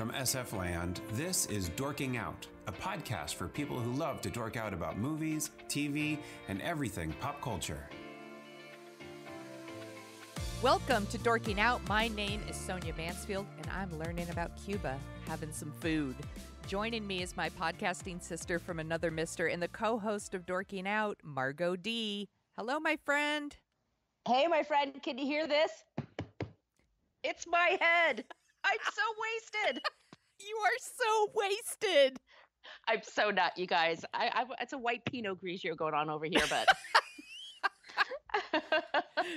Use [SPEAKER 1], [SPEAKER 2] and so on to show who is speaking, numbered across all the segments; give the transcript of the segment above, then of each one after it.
[SPEAKER 1] From SF Land, this is Dorking Out, a podcast for people who love to dork out about movies, TV, and everything pop culture.
[SPEAKER 2] Welcome to Dorking Out. My name is Sonia Mansfield, and I'm learning about Cuba, having some food. Joining me is my podcasting sister from another mister and the co host of Dorking Out, Margo D. Hello, my friend.
[SPEAKER 3] Hey, my friend, can you hear this? It's my head. I'm so wasted.
[SPEAKER 2] You are so wasted.
[SPEAKER 3] I'm so not, you guys. I, I it's a white Pinot Grigio going on over here,
[SPEAKER 2] but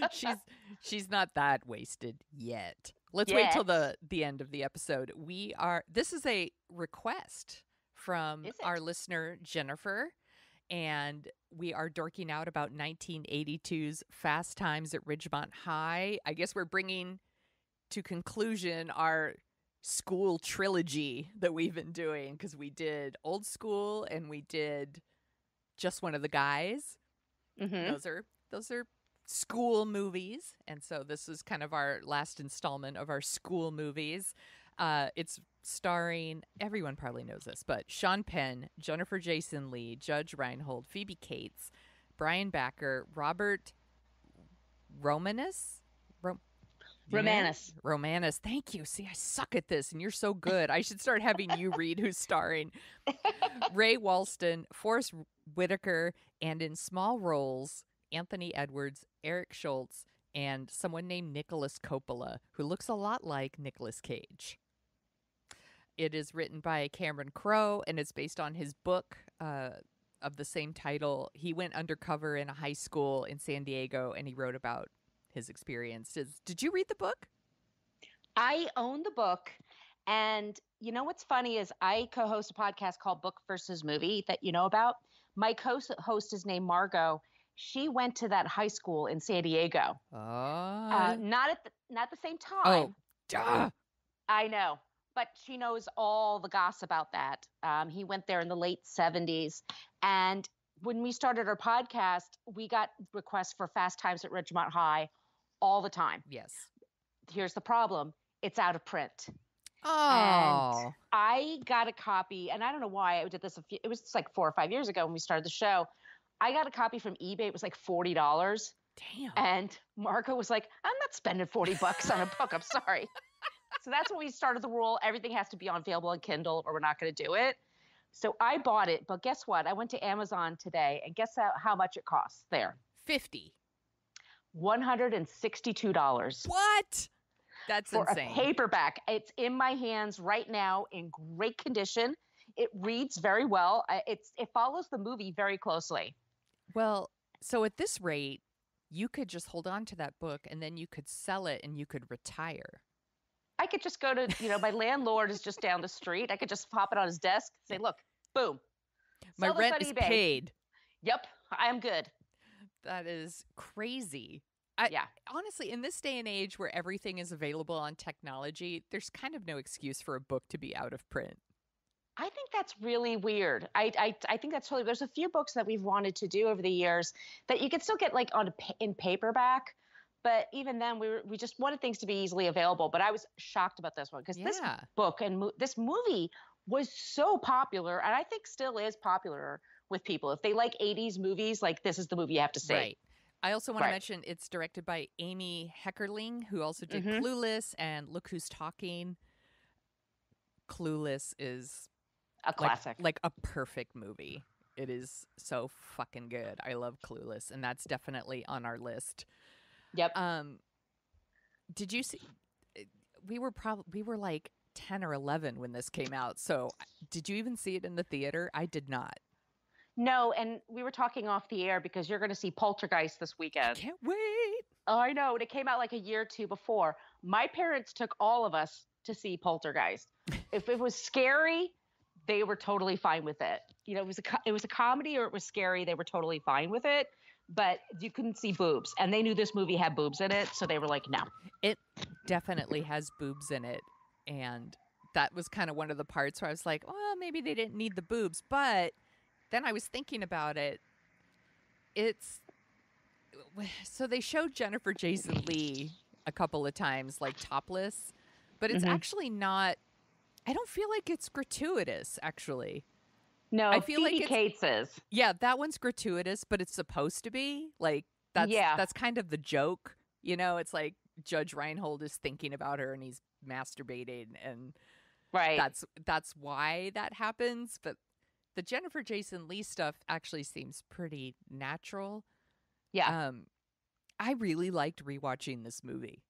[SPEAKER 2] she's she's not that wasted yet. Let's wait till the the end of the episode. We are. This is a request from our listener Jennifer, and we are dorking out about 1982's Fast Times at Ridgemont High. I guess we're bringing to conclusion our school trilogy that we've been doing because we did old school and we did just one of the guys. Mm-hmm. Those are those are school movies, and so this is kind of our last installment of our school movies. Uh, it's starring everyone probably knows this, but Sean Penn, Jennifer Jason Leigh, Judge Reinhold, Phoebe Cates, Brian Backer, Robert Romanus,
[SPEAKER 3] Romanus.
[SPEAKER 2] Romanus. Thank you. See, I suck at this, and you're so good. I should start having you read who's starring. Ray Walston, Forest Whitaker, and in small roles, Anthony Edwards, Eric Stoltz, and someone named Nicolas Coppola, who looks a lot like Nicolas Cage. It is written by Cameron Crowe, and it's based on his book uh, of the same title. He went undercover in a high school in San Diego, and he wrote about his experiences. Did you read the book?
[SPEAKER 3] I own the book. And you know what's funny is I co host a podcast called Book versus Movie that you know about. My co host is named Margot. She went to that high school in San Diego.
[SPEAKER 2] Uh, uh,
[SPEAKER 3] not at the, not the same time.
[SPEAKER 2] Oh, duh.
[SPEAKER 3] I know, but she knows all the gossip about that. Um, he went there in the late 70s. And when we started our podcast, we got requests for Fast Times at Ridgemont High all the time.
[SPEAKER 2] Yes.
[SPEAKER 3] Here's the problem it's out of print.
[SPEAKER 2] Oh.
[SPEAKER 3] And I got a copy, and I don't know why I did this. A few, it was like four or five years ago when we started the show. I got a copy from eBay. It was like forty dollars.
[SPEAKER 2] Damn.
[SPEAKER 3] And Marco was like, "I'm not spending forty bucks on a book. I'm sorry." so that's when we started the rule: everything has to be on available on Kindle, or we're not going to do it. So I bought it, but guess what? I went to Amazon today, and guess how, how much it costs there?
[SPEAKER 2] Fifty.
[SPEAKER 3] $162.
[SPEAKER 2] What? That's
[SPEAKER 3] for
[SPEAKER 2] insane.
[SPEAKER 3] a paperback. It's in my hands right now in great condition. It reads very well. It's it follows the movie very closely.
[SPEAKER 2] Well, so at this rate, you could just hold on to that book and then you could sell it and you could retire.
[SPEAKER 3] I could just go to, you know, my landlord is just down the street. I could just pop it on his desk, say, "Look, boom.
[SPEAKER 2] My rent is
[SPEAKER 3] eBay.
[SPEAKER 2] paid."
[SPEAKER 3] Yep, I am good.
[SPEAKER 2] That is crazy. I,
[SPEAKER 3] yeah.
[SPEAKER 2] Honestly, in this day and age where everything is available on technology, there's kind of no excuse for a book to be out of print.
[SPEAKER 3] I think that's really weird. I, I, I think that's totally. There's a few books that we've wanted to do over the years that you can still get like on in paperback, but even then we were, we just wanted things to be easily available. But I was shocked about this one because
[SPEAKER 2] yeah.
[SPEAKER 3] this book and mo- this movie was so popular, and I think still is popular with people. If they like 80s movies, like this is the movie you have to see.
[SPEAKER 2] Right. I also want
[SPEAKER 3] right.
[SPEAKER 2] to mention it's directed by Amy Heckerling, who also did mm-hmm. Clueless and Look Who's Talking. Clueless is
[SPEAKER 3] a classic,
[SPEAKER 2] like, like a perfect movie. It is so fucking good. I love Clueless, and that's definitely on our list.
[SPEAKER 3] Yep.
[SPEAKER 2] Um, did you see? We were probably we were like ten or eleven when this came out. So, did you even see it in the theater? I did not.
[SPEAKER 3] No, and we were talking off the air because you're going to see Poltergeist this weekend. I
[SPEAKER 2] can't wait.
[SPEAKER 3] Oh, I know. And It came out like a year or two before. My parents took all of us to see Poltergeist. if it was scary, they were totally fine with it. You know, it was a it was a comedy or it was scary, they were totally fine with it. But you couldn't see boobs, and they knew this movie had boobs in it, so they were like, "No."
[SPEAKER 2] It definitely has boobs in it, and that was kind of one of the parts where I was like, "Well, maybe they didn't need the boobs," but then I was thinking about it. It's so they showed Jennifer Jason Leigh a couple of times, like topless, but it's mm-hmm. actually not I don't feel like it's gratuitous, actually.
[SPEAKER 3] No, I feel Phoebe like Cates is.
[SPEAKER 2] Yeah, that one's gratuitous, but it's supposed to be. Like that's yeah. that's kind of the joke. You know, it's like Judge Reinhold is thinking about her and he's masturbating and
[SPEAKER 3] right.
[SPEAKER 2] That's that's why that happens, but the Jennifer Jason Leigh stuff actually seems pretty natural.
[SPEAKER 3] Yeah.
[SPEAKER 2] Um I really liked rewatching this movie.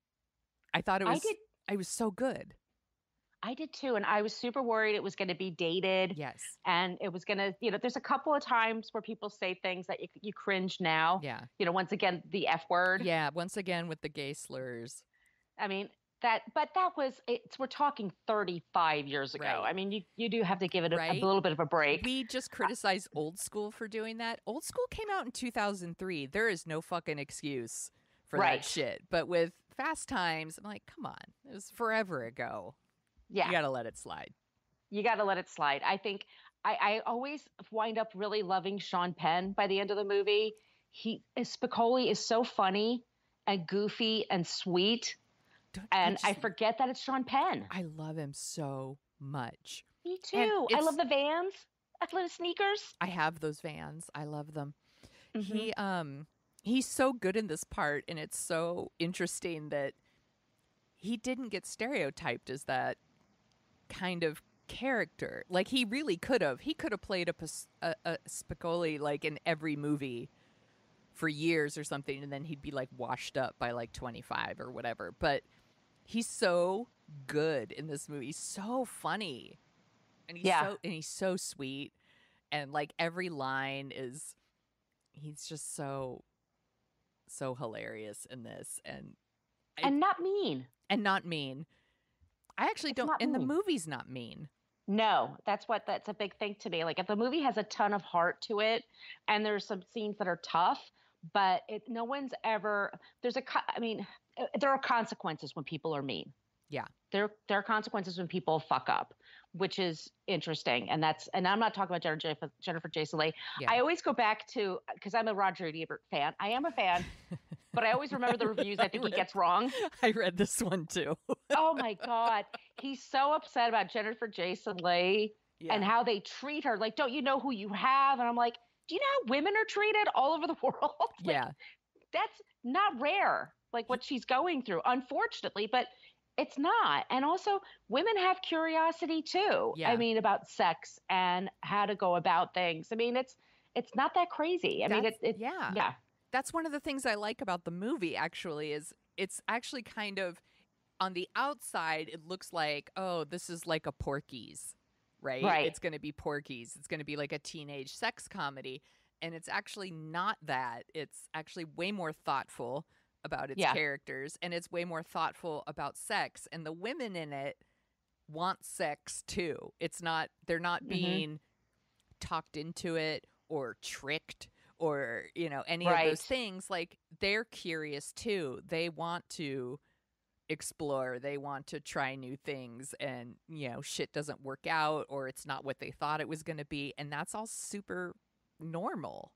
[SPEAKER 2] I thought it was I, did, I was so good.
[SPEAKER 3] I did too. And I was super worried it was going to be dated.
[SPEAKER 2] Yes.
[SPEAKER 3] And it was going to, you know, there's a couple of times where people say things that you, you cringe now.
[SPEAKER 2] Yeah.
[SPEAKER 3] You know, once again, the F word.
[SPEAKER 2] Yeah. Once again with the gay slurs.
[SPEAKER 3] I mean, that, but that was, it's, we're talking 35 years ago. Right. I mean, you, you do have to give it a, right? a little bit of a break.
[SPEAKER 2] We just uh, criticize old school for doing that. Old school came out in 2003. There is no fucking excuse for right. that shit. But with Fast Times, I'm like, come on. It was forever ago.
[SPEAKER 3] Yeah.
[SPEAKER 2] You got to let it slide.
[SPEAKER 3] You got to let it slide. I think I, I always wind up really loving Sean Penn by the end of the movie. He Spicoli is so funny and goofy and sweet. Don't, and I, just, I, forget that it's Sean Penn.
[SPEAKER 2] I love him so much.
[SPEAKER 3] Me too. I love the vans, athletic sneakers.
[SPEAKER 2] I have those vans. I love them. Mm-hmm. He um he's so good in this part and it's so interesting that he didn't get stereotyped as that kind of character. Like he really could have. He could have played a, a, a Spicoli like in every movie for years or something, and then he'd be like washed up by like 25 or whatever. But he's so good in this movie. He's so funny. And he's yeah. so and he's so sweet. And like every line is he's just so so hilarious in this and
[SPEAKER 3] and not mean.
[SPEAKER 2] And not mean. I actually it's don't. And the movie's not mean.
[SPEAKER 3] No, that's what that's a big thing to me. Like if the movie has a ton of heart to it, and there's some scenes that are tough, but it no one's ever there's a. I mean, Uh, there are consequences when people are mean.
[SPEAKER 2] Yeah,
[SPEAKER 3] there there are consequences when people fuck up, which is interesting. And that's and I'm not talking about Jennifer Jennifer Jason Leigh. Yeah. I always go back to because I'm a Roger Ebert fan. I am a fan. but I always remember the reviews I think I read, he gets wrong.
[SPEAKER 2] I read this one too.
[SPEAKER 3] oh my God. He's so upset about Jennifer Jason Leigh yeah. and how they treat her. Like, don't you know who you have? And I'm like, do you know how women are treated all over the world? like,
[SPEAKER 2] yeah.
[SPEAKER 3] That's not rare, like what she's going through, unfortunately, but it's not. And also, women have curiosity too. Yeah. I mean, about sex and how to go about things. I mean, it's it's not that crazy. I That's, mean, it's it,
[SPEAKER 2] yeah,
[SPEAKER 3] yeah
[SPEAKER 2] that's one of the things I like about the movie actually is it's actually kind of on the outside it looks like oh this is like a Porky's right,
[SPEAKER 3] right.
[SPEAKER 2] it's going to be Porky's it's going to be like a teenage sex comedy and it's actually not that it's actually way more thoughtful about its yeah. characters and it's way more thoughtful about sex and the women in it want sex too it's not they're not mm-hmm. being talked into it or tricked or you know any right. of those things like they're curious too they want to explore they want to try new things and you know shit doesn't work out or it's not what they thought it was going to be and that's all super normal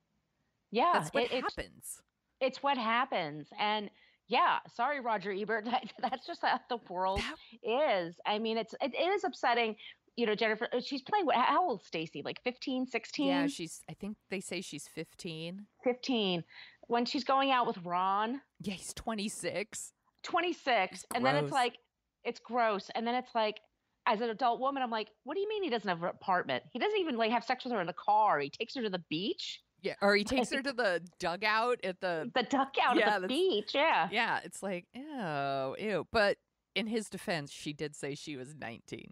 [SPEAKER 3] yeah
[SPEAKER 2] that's what it, happens
[SPEAKER 3] it's, what happens and yeah sorry roger ebert that's just how the world is. i mean it's it is upsetting you know, Jennifer, uh, she's playing what, how old Stacy? Like 15, 16?
[SPEAKER 2] Yeah, she's, I think they say she's 15.
[SPEAKER 3] 15. When she's going out with Ron.
[SPEAKER 2] Yeah, he's 26.
[SPEAKER 3] 26. And then it's like, it's gross. And then it's like, as an adult woman, I'm like, what do you mean he doesn't have an apartment? He doesn't even like have sex with her in the car. He takes her to the beach.
[SPEAKER 2] Yeah, or he takes her to the dugout at the
[SPEAKER 3] the dugout yeah, at the beach. Yeah,
[SPEAKER 2] yeah. It's like, ew, ew. But in his defense, she did say she was 19.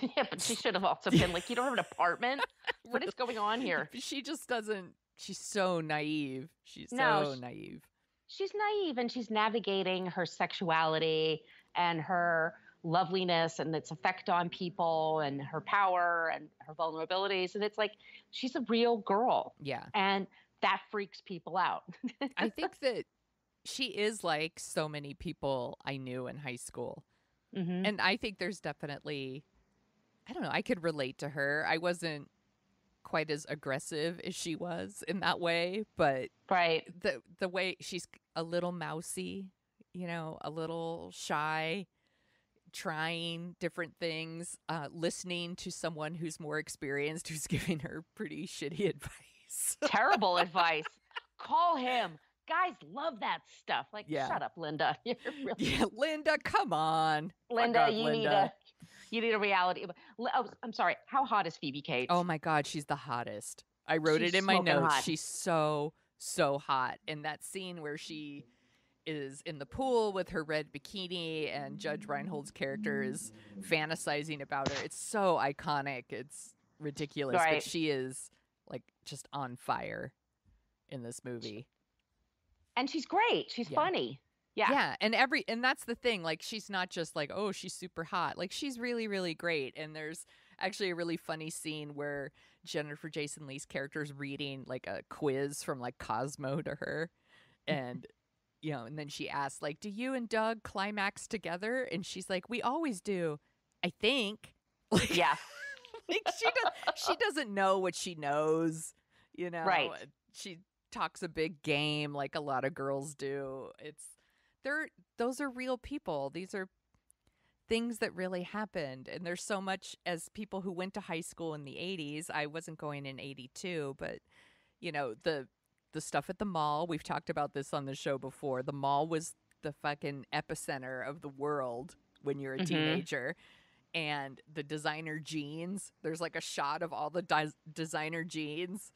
[SPEAKER 3] yeah, but she should have also been like, you don't have an apartment? what is going on here?
[SPEAKER 2] She just doesn't, she's so naive. She's no, so naive.
[SPEAKER 3] She's naive and she's navigating her sexuality and her loveliness and its effect on people and her power and her vulnerabilities. And it's like, she's a real girl.
[SPEAKER 2] Yeah.
[SPEAKER 3] And that freaks people out.
[SPEAKER 2] I think that she is like so many people I knew in high school. Mm-hmm. And I think there's definitely I don't know, I could relate to her. I wasn't quite as aggressive as she was in that way, but
[SPEAKER 3] right.
[SPEAKER 2] the the way she's a little mousy, you know, a little shy, trying different things, uh, listening to someone who's more experienced who's giving her pretty shitty advice.
[SPEAKER 3] Terrible advice. Call him. Guys love that stuff. Like, yeah. shut up, Linda.
[SPEAKER 2] Really... Yeah, Linda, come on.
[SPEAKER 3] Linda, you Linda. need a you need a reality. Oh, I'm sorry. How hot is Phoebe Cates?
[SPEAKER 2] Oh my God, she's the hottest. I wrote she's it in my notes. Hot. She's so so hot. And that scene where she is in the pool with her red bikini and Judge Reinhold's character is fantasizing about her. It's so iconic. It's ridiculous. Right. But she is like just on fire in this movie.
[SPEAKER 3] And she's great. She's yeah. funny. Yeah.
[SPEAKER 2] Yeah. And every and that's the thing. Like she's not just like, oh, she's super hot. Like she's really, really great. And there's actually a really funny scene where Jennifer Jason Leigh's character is reading like a quiz from like Cosmo to her. And you know, and then she asks, like, do you and Doug climax together? And she's like, we always do. I think.
[SPEAKER 3] Like, yeah.
[SPEAKER 2] like she does she doesn't know what she knows, you know.
[SPEAKER 3] Right.
[SPEAKER 2] She talks a big game like a lot of girls do. It's they're those are real people. These are things that really happened. And there's so much as people who went to high school in the 80s. I wasn't going in 82, but you know, the the stuff at the mall. We've talked about this on the show before. The mall was the fucking epicenter of the world when you're a mm-hmm. teenager. And the designer jeans, there's like a shot of all the di- designer jeans.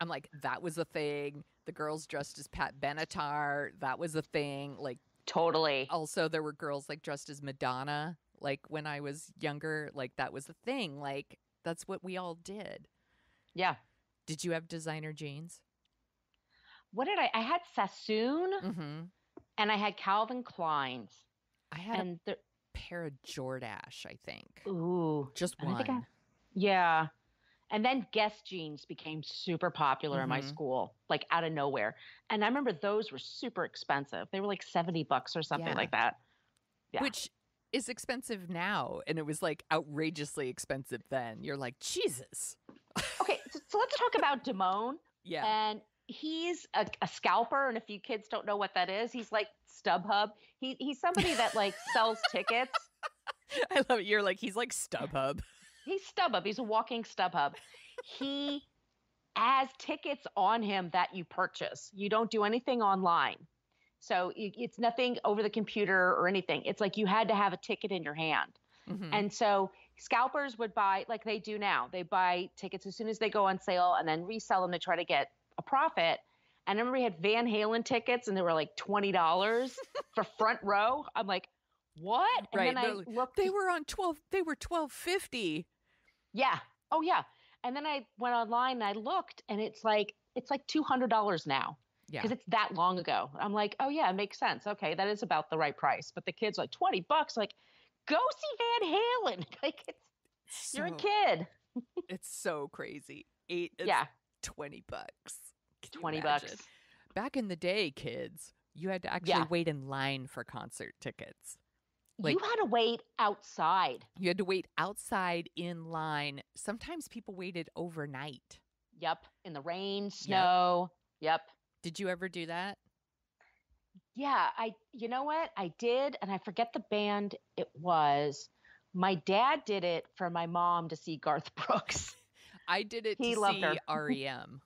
[SPEAKER 2] I'm like, that was a thing. The girls dressed as Pat Benatar, that was a thing. Like,
[SPEAKER 3] totally.
[SPEAKER 2] Also, there were girls like dressed as Madonna. Like when I was younger, like that was a thing. Like that's what we all did.
[SPEAKER 3] Yeah.
[SPEAKER 2] Did you have designer jeans?
[SPEAKER 3] What did I? I had Sassoon, mm-hmm. and I had Calvin Klein's.
[SPEAKER 2] I had and a the, pair of Jordache, I think.
[SPEAKER 3] Ooh,
[SPEAKER 2] just one. I I,
[SPEAKER 3] yeah, and then Guess jeans became super popular mm-hmm. in my mm-hmm. school, like out of nowhere. And I remember those were super expensive. They were like seventy bucks or something yeah. like that.
[SPEAKER 2] Yeah. Which is expensive now, and it was like outrageously expensive then. You're like, Jesus.
[SPEAKER 3] okay, so, so let's talk about Damone.
[SPEAKER 2] Yeah.
[SPEAKER 3] And he's a, a, scalper and if you kids don't know what that is. He's like stubhub. He, he's somebody that like sells tickets.
[SPEAKER 2] I love it. You're like he's like stubhub.
[SPEAKER 3] He's stubhub. He's a walking stubhub. He has tickets on him that you purchase. You don't do anything online. So it's nothing over the computer or anything. It's like you had to have a ticket in your hand. Mm-hmm. and so scalpers would buy like they do now they buy tickets as soon as they go on sale and then resell them to try to get profit. And I remember we had Van Halen tickets and they were like $20 for front row. I'm like, what? And
[SPEAKER 2] right. then I looked. They were on 12, they were 1250.
[SPEAKER 3] Yeah. Oh yeah. And then I went online and I looked and it's like, it's like $200 now. Yeah. Because it's that long ago. I'm like, oh yeah, it makes sense. Okay, that is about the right price. But the kids like 20 bucks. Like, go see Van Halen. Like it's so, you're a kid.
[SPEAKER 2] it's so crazy. Eight
[SPEAKER 3] yeah.
[SPEAKER 2] 20 bucks.
[SPEAKER 3] 20 bucks.
[SPEAKER 2] Back in the day, kids, you had to actually yeah. wait in line for concert tickets.
[SPEAKER 3] Like, you had to wait outside.
[SPEAKER 2] You had to wait outside in line. Sometimes people waited overnight.
[SPEAKER 3] Yep. In the rain, snow. Yep. yep.
[SPEAKER 2] Did you ever do that?
[SPEAKER 3] Yeah, I you know what? I did and I forget the band it was. My dad did it for my mom to see Garth Brooks.
[SPEAKER 2] I did it he to loved see her. REM.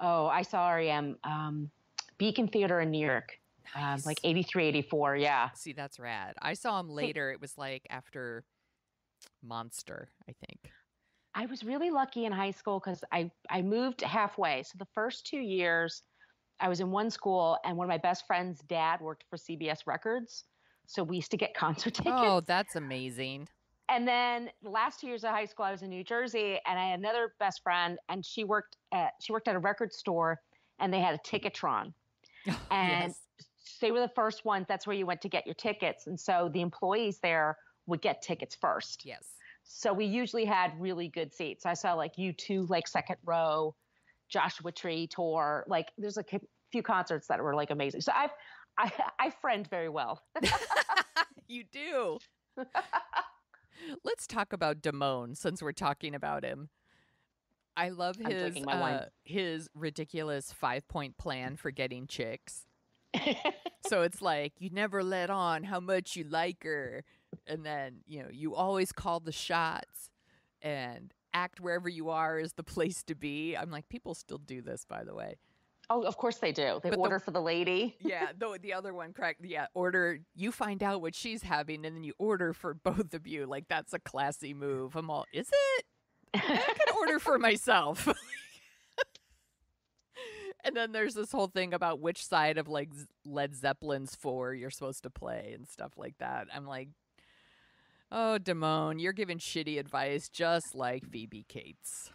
[SPEAKER 3] Oh, I saw REM. Um, Beacon Theater in New York. Nice. Um, like 83, 84. Yeah.
[SPEAKER 2] See, that's rad. I saw him later. It was like after Monster, I think.
[SPEAKER 3] I was really lucky in high school because I, I moved halfway. So the first two years, I was in one school, and one of my best friends' dad worked for CBS Records. So we used to get concert tickets.
[SPEAKER 2] Oh, that's amazing.
[SPEAKER 3] And then the last two years of high school, I was in New Jersey, and I had another best friend, and she worked at she worked at a record store, and they had a Ticketron, oh, and yes. they were the first ones. That's where you went to get your tickets, and so the employees there would get tickets first.
[SPEAKER 2] Yes.
[SPEAKER 3] So we usually had really good seats. I saw like U2 like second row, Joshua Tree tour. Like there's a few concerts that were like amazing. So I've I I friend very well.
[SPEAKER 2] you do. Let's talk about Damone since we're talking about him. I love his uh, his ridiculous five point plan for getting chicks. so it's like you never let on how much you like her, and then you know you always call the shots, and act wherever you are is the place to be. I'm like, people still do this, by the way.
[SPEAKER 3] Oh, of course they do. They but order the, for the lady.
[SPEAKER 2] yeah, the the other one crack. Yeah, order. You find out what she's having, and then you order for both of you. Like that's a classy move. I'm all, is it? I can order for myself. and then there's this whole thing about which side of like Led Zeppelin's for you're supposed to play and stuff like that. I'm like, oh, Damone, you're giving shitty advice just like Phoebe Cates.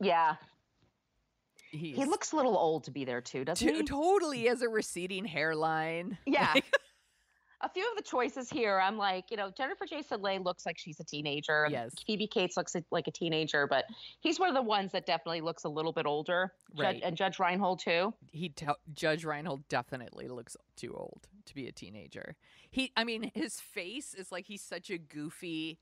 [SPEAKER 3] Yeah, He's, he looks a little old to be there too, doesn't
[SPEAKER 2] t-
[SPEAKER 3] he?
[SPEAKER 2] Totally has a receding hairline.
[SPEAKER 3] Yeah. Like, a few of the choices here, I'm like, you know, Jennifer Jason Leigh looks like she's a teenager.
[SPEAKER 2] Yes.
[SPEAKER 3] Phoebe Cates looks like a teenager, but he's one of the ones that definitely looks a little bit older.
[SPEAKER 2] Right.
[SPEAKER 3] Judge, and Judge Reinhold too.
[SPEAKER 2] He t- Judge Reinhold definitely looks too old to be a teenager. He, I mean, his face is like he's such a goofy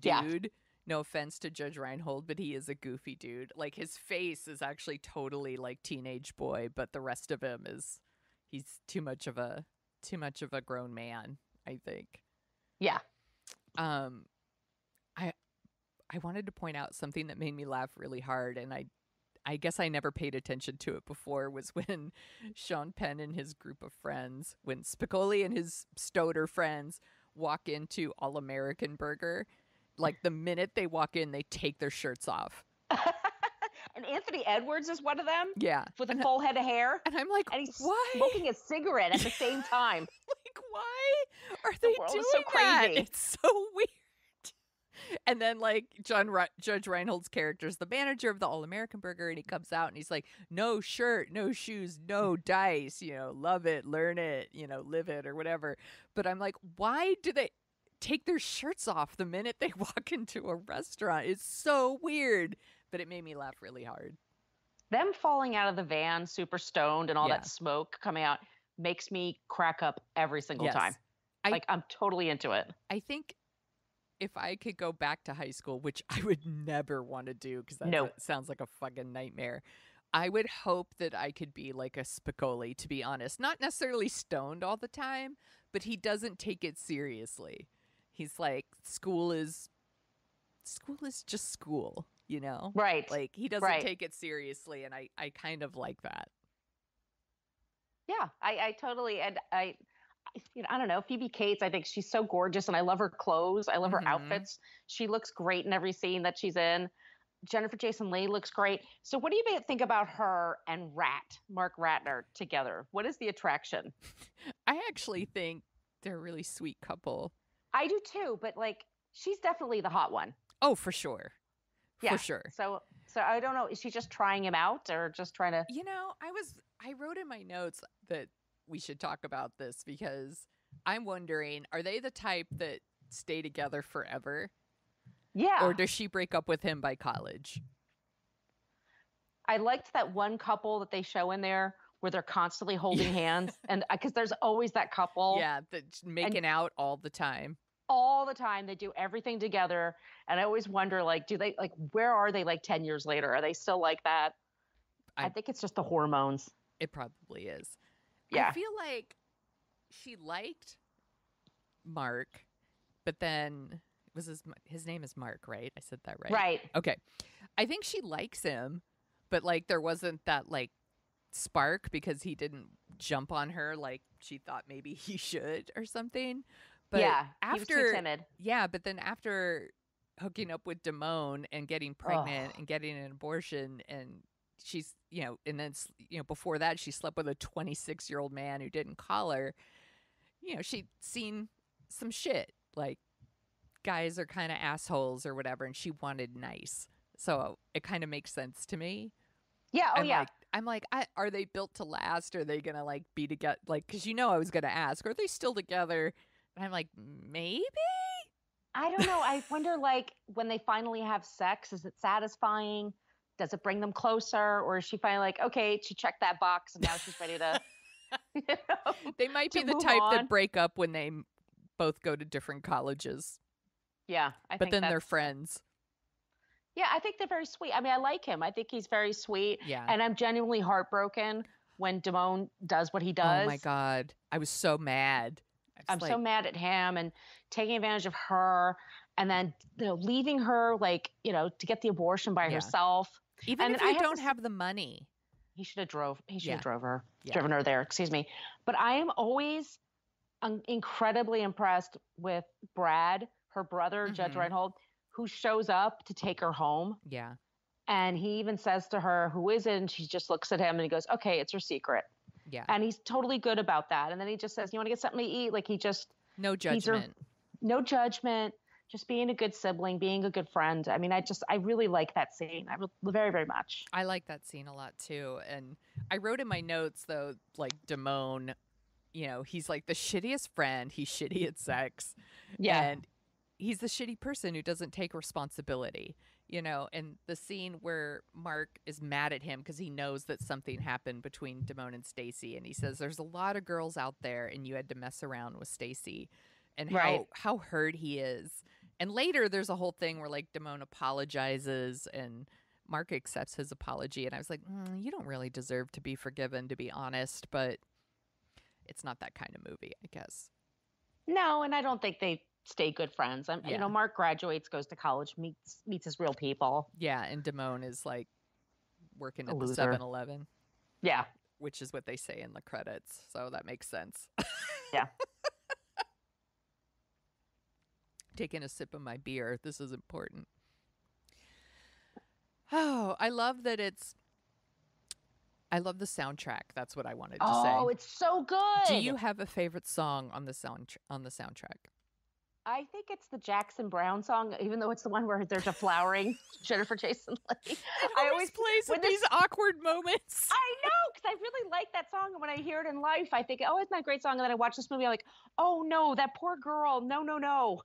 [SPEAKER 2] dude. Yeah no offense to Judge Reinhold, but he is a goofy dude. Like his face is actually totally like teenage boy, but the rest of him is he's too much of a too much of a grown man, I think.
[SPEAKER 3] Yeah.
[SPEAKER 2] Um I I wanted to point out something that made me laugh really hard and I I guess I never paid attention to it before was when Sean Penn and his group of friends, when Spicoli and his Stoder friends walk into All American Burger like the minute they walk in, they take their shirts off.
[SPEAKER 3] and Anthony Edwards is one of them.
[SPEAKER 2] Yeah,
[SPEAKER 3] with a full head of hair.
[SPEAKER 2] And I'm like,
[SPEAKER 3] and he's
[SPEAKER 2] why?
[SPEAKER 3] smoking a cigarette at the same time.
[SPEAKER 2] like, why are they the doing so crazy? It's so weird. And then like John Judge Reinhold's character is the manager of the All American Burger, and he comes out and he's like, "No shirt, no shoes, no dice. You know, love it, learn it, you know, live it, or whatever." But I'm like, why do they? Take their shirts off the minute they walk into a restaurant. It's so weird, but it made me laugh really hard.
[SPEAKER 3] Them falling out of the van super stoned and all yeah. that smoke coming out makes me crack up every single yes. time. I, like I'm totally into it.
[SPEAKER 2] I think if I could go back to high school, which I would never want to do because that
[SPEAKER 3] nope.
[SPEAKER 2] sounds like a fucking nightmare. I would hope that I could be like a Spicoli, to be honest. Not necessarily stoned all the time, but he doesn't take it seriously he's like school is school is just school you know
[SPEAKER 3] right
[SPEAKER 2] like he doesn't
[SPEAKER 3] right.
[SPEAKER 2] take it seriously and i i kind of like that
[SPEAKER 3] yeah i i totally and i you know, I don't know, Phoebe Cates, I think she's so gorgeous and I love her clothes. I love mm-hmm. her outfits. She looks great in every scene that she's in. Jennifer Jason Leigh looks great. So what do you think about her and Rat, Mark Ratner together? What is the attraction?
[SPEAKER 2] I actually think they're a really sweet couple.
[SPEAKER 3] I do too, but like she's definitely the hot one.
[SPEAKER 2] Oh, for sure.
[SPEAKER 3] Yeah.
[SPEAKER 2] For sure.
[SPEAKER 3] So so I don't know, is she just trying him out or just trying to
[SPEAKER 2] You know, I was I wrote in my notes that we should talk about this because I'm wondering, are they the type that stay together forever?
[SPEAKER 3] Yeah.
[SPEAKER 2] Or does she break up with him by college?
[SPEAKER 3] I liked that one couple that they show in there where they're constantly holding hands and because uh, there's always that couple
[SPEAKER 2] yeah that's making and out all the time.
[SPEAKER 3] All the time they do everything together and i always wonder like do they like where are they like 10 years later? Are they still like that? I, I think it's just the hormones.
[SPEAKER 2] It probably is.
[SPEAKER 3] Yeah.
[SPEAKER 2] i feel like she liked mark but then was his his name is mark right? I said that right.
[SPEAKER 3] Right.
[SPEAKER 2] Okay. I think she likes him but like there wasn't that like spark because he didn't jump on her like she thought maybe he should or something. But
[SPEAKER 3] yeah,
[SPEAKER 2] after. Yeah, but then after hooking up with Damone and getting pregnant and getting an abortion and she's you know and then you know before that she slept with a 26 year old man who didn't call her you know she'd seen some shit. Like guys are kind of assholes or whatever and she wanted nice. So it kind of makes sense to me.
[SPEAKER 3] Yeah oh
[SPEAKER 2] I'm
[SPEAKER 3] yeah.
[SPEAKER 2] like, I'm like, I, are they built to last? Are they gonna like be together? Like, because you know, I was gonna ask, are they still together? And I'm like, maybe.
[SPEAKER 3] I don't know. I wonder, like, when they finally have sex, is it satisfying? Does it bring them closer, or is she finally like, okay, she checked that box, and now she's ready to?
[SPEAKER 2] You know, they might be the type on. that break up when they both go to different colleges.
[SPEAKER 3] Yeah,
[SPEAKER 2] I but then they're friends.
[SPEAKER 3] Yeah, I think they're very sweet. I mean, I like him. I think he's very sweet.
[SPEAKER 2] Yeah.
[SPEAKER 3] And I'm genuinely heartbroken when Damone does what he does.
[SPEAKER 2] Oh my god, I was so mad. Was
[SPEAKER 3] I'm like, so mad at him and taking advantage of her, and then you know leaving her like you know to get the abortion by yeah. herself.
[SPEAKER 2] Even
[SPEAKER 3] and
[SPEAKER 2] if you don't have the money,
[SPEAKER 3] he should have drove. He should have yeah. drove her, yeah. driven her there. Excuse me. But I am always un- incredibly impressed with Brad, her brother, mm-hmm. Judge Reinhold, who shows up to take her home.
[SPEAKER 2] Yeah.
[SPEAKER 3] And he even says to her, "Who is it?" And she just looks at him and he goes, "Okay, it's her secret."
[SPEAKER 2] Yeah.
[SPEAKER 3] And he's totally good about that. And then he just says, "You want to get something to eat?" Like he just
[SPEAKER 2] no judgment. Her,
[SPEAKER 3] no judgment just being a good sibling, being a good friend. I mean, I just, I really like that scene. I very, very much.
[SPEAKER 2] I like that scene a lot too. And I wrote in my notes though, like Damone, you know, he's like the shittiest friend. He's shitty at sex.
[SPEAKER 3] Yeah.
[SPEAKER 2] And he's the shitty person who doesn't take responsibility, you know. And the scene where Mark is mad at him because he knows that something happened between Damone and Stacy, and he says, "There's a lot of girls out there, and you had to mess around with Stacy." And right. how how hurt he is, and later there's a whole thing where like Damone apologizes and Mark accepts his apology. And I was like, mm, you don't really deserve to be forgiven, to be honest, but it's not that kind of movie, I guess.
[SPEAKER 3] No, and I don't think they stay good friends. I'm, yeah. You know, Mark graduates, goes to college, meets meets his real people.
[SPEAKER 2] Yeah, and Damone is like working at the 7 Eleven.
[SPEAKER 3] Yeah.
[SPEAKER 2] Which is what they say in the credits. So that makes sense.
[SPEAKER 3] yeah.
[SPEAKER 2] taking a sip of my beer. This is important. Oh, I love that it's. I love the soundtrack. That's what I wanted to
[SPEAKER 3] oh,
[SPEAKER 2] say.
[SPEAKER 3] Oh, it's so good.
[SPEAKER 2] Do you have a favorite song on the sound on the soundtrack?
[SPEAKER 3] I think it's the Jackson Browne song, even though it's the one where there's a flowering Jennifer Jason Leigh.
[SPEAKER 2] I always plays in these awkward moments.
[SPEAKER 3] I know because I really like that song, and when I hear it in life, I think, "Oh, isn't that a great song?" And then I watch this movie, I'm like, "Oh no, that poor girl! No, no, no!"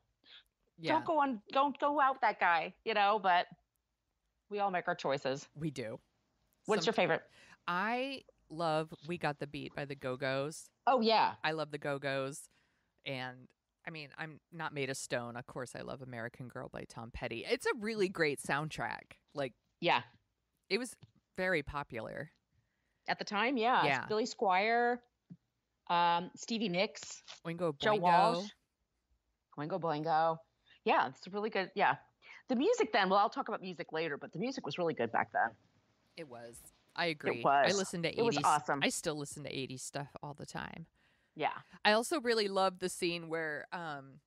[SPEAKER 3] yeah. don't go on don't go out that guy you know but we all make our choices
[SPEAKER 2] we do
[SPEAKER 3] what's Some, your favorite
[SPEAKER 2] i love we got the beat by the go-go's
[SPEAKER 3] oh yeah
[SPEAKER 2] i love the go-go's and i mean i'm not made of stone of course i love american girl by tom petty it's a really great soundtrack like
[SPEAKER 3] yeah
[SPEAKER 2] it was very popular
[SPEAKER 3] at the time yeah,
[SPEAKER 2] yeah.
[SPEAKER 3] billy squier um, stevie nicks
[SPEAKER 2] Oingo
[SPEAKER 3] joe walsh Oingo Boingo yeah, it's really good. Yeah. The music then, well, I'll talk about music later, but the music was really good back then.
[SPEAKER 2] It was. I agree.
[SPEAKER 3] It was.
[SPEAKER 2] I listened to 80s.
[SPEAKER 3] It was awesome.
[SPEAKER 2] I still listen to 80s stuff all the time.
[SPEAKER 3] Yeah.
[SPEAKER 2] I also really love the scene where um,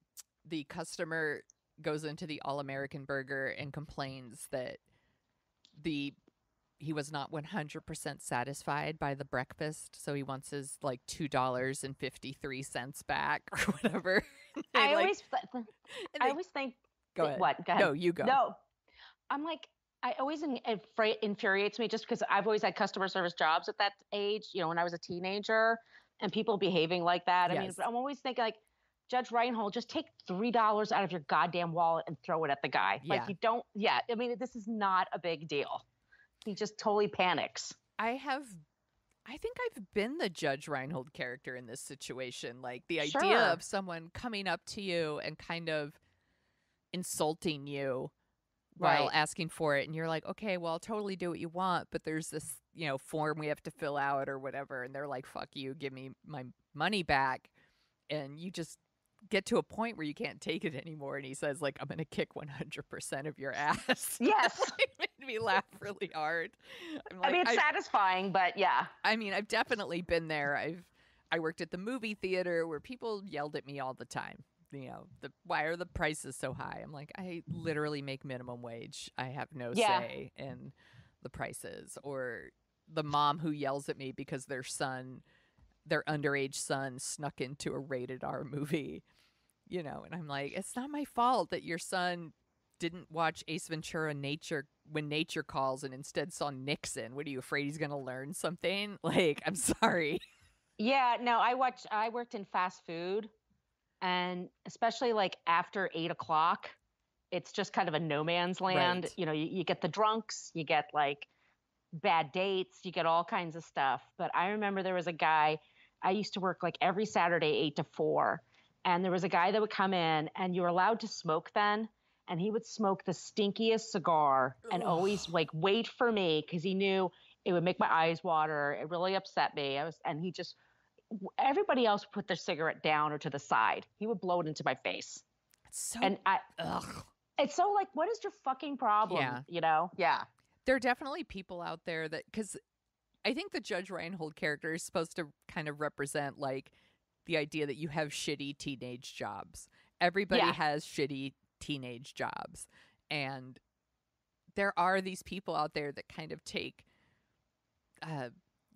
[SPEAKER 2] the customer goes into the All American Burger and complains that the he was not 100% satisfied by the breakfast so he wants his like $2.53 back or whatever
[SPEAKER 3] i like, always they, i always think
[SPEAKER 2] go ahead.
[SPEAKER 3] what go ahead.
[SPEAKER 2] no you go
[SPEAKER 3] no i'm like I always infra- infuriates me just because I've always had customer service jobs at that age, you know, when I was a teenager and people behaving like that. I yes. mean, I'm always thinking like, Judge Reinhold, just take three dollars out of your goddamn wallet and throw it at the guy. Yeah. Like you don't. Yeah, I mean, this is not a big deal he just totally panics.
[SPEAKER 2] I have I think I've been the Judge Reinhold character in this situation. Like the idea sure. of someone coming up to you and kind of insulting you right. while asking for it and you're like, "Okay, well, I'll totally do what you want, but there's this, you know, form we have to fill out or whatever." And they're like, "Fuck you, give me my money back." And you just get to a point where you can't take it anymore and he says like i'm gonna kick 100% of your ass
[SPEAKER 3] yes
[SPEAKER 2] it made me laugh really hard
[SPEAKER 3] like, i mean it's I've, satisfying but yeah
[SPEAKER 2] i mean i've definitely been there i've i worked at the movie theater where people yelled at me all the time you know the why are the prices so high i'm like i literally make minimum wage i have no yeah. say in the prices or the mom who yells at me because their son their underage son snuck into a rated R movie, you know, and I'm like, it's not my fault that your son didn't watch Ace Ventura Nature when nature calls and instead saw Nixon. What are you afraid he's going to learn something? Like, I'm sorry.
[SPEAKER 3] Yeah, no, I watched, I worked in fast food and especially like after eight o'clock, it's just kind of a no man's land. Right. You know, you, you get the drunks, you get like bad dates, you get all kinds of stuff. But I remember there was a guy, I used to work like every Saturday, eight to four. And there was a guy that would come in, and you were allowed to smoke then. And he would smoke the stinkiest cigar and always like wait for me because he knew it would make my eyes water. It really upset me. I was, and he just, everybody else put their cigarette down or to the side. He would blow it into my face.
[SPEAKER 2] It's so,
[SPEAKER 3] and I,
[SPEAKER 2] ugh.
[SPEAKER 3] it's so like, what is your fucking problem?
[SPEAKER 2] Yeah.
[SPEAKER 3] You know? Yeah.
[SPEAKER 2] There are definitely people out there that, because I think the Judge Reinhold character is supposed to kind of represent like the idea that you have shitty teenage jobs. Everybody
[SPEAKER 3] Yeah.
[SPEAKER 2] has shitty teenage jobs. And there are these people out there that kind of take uh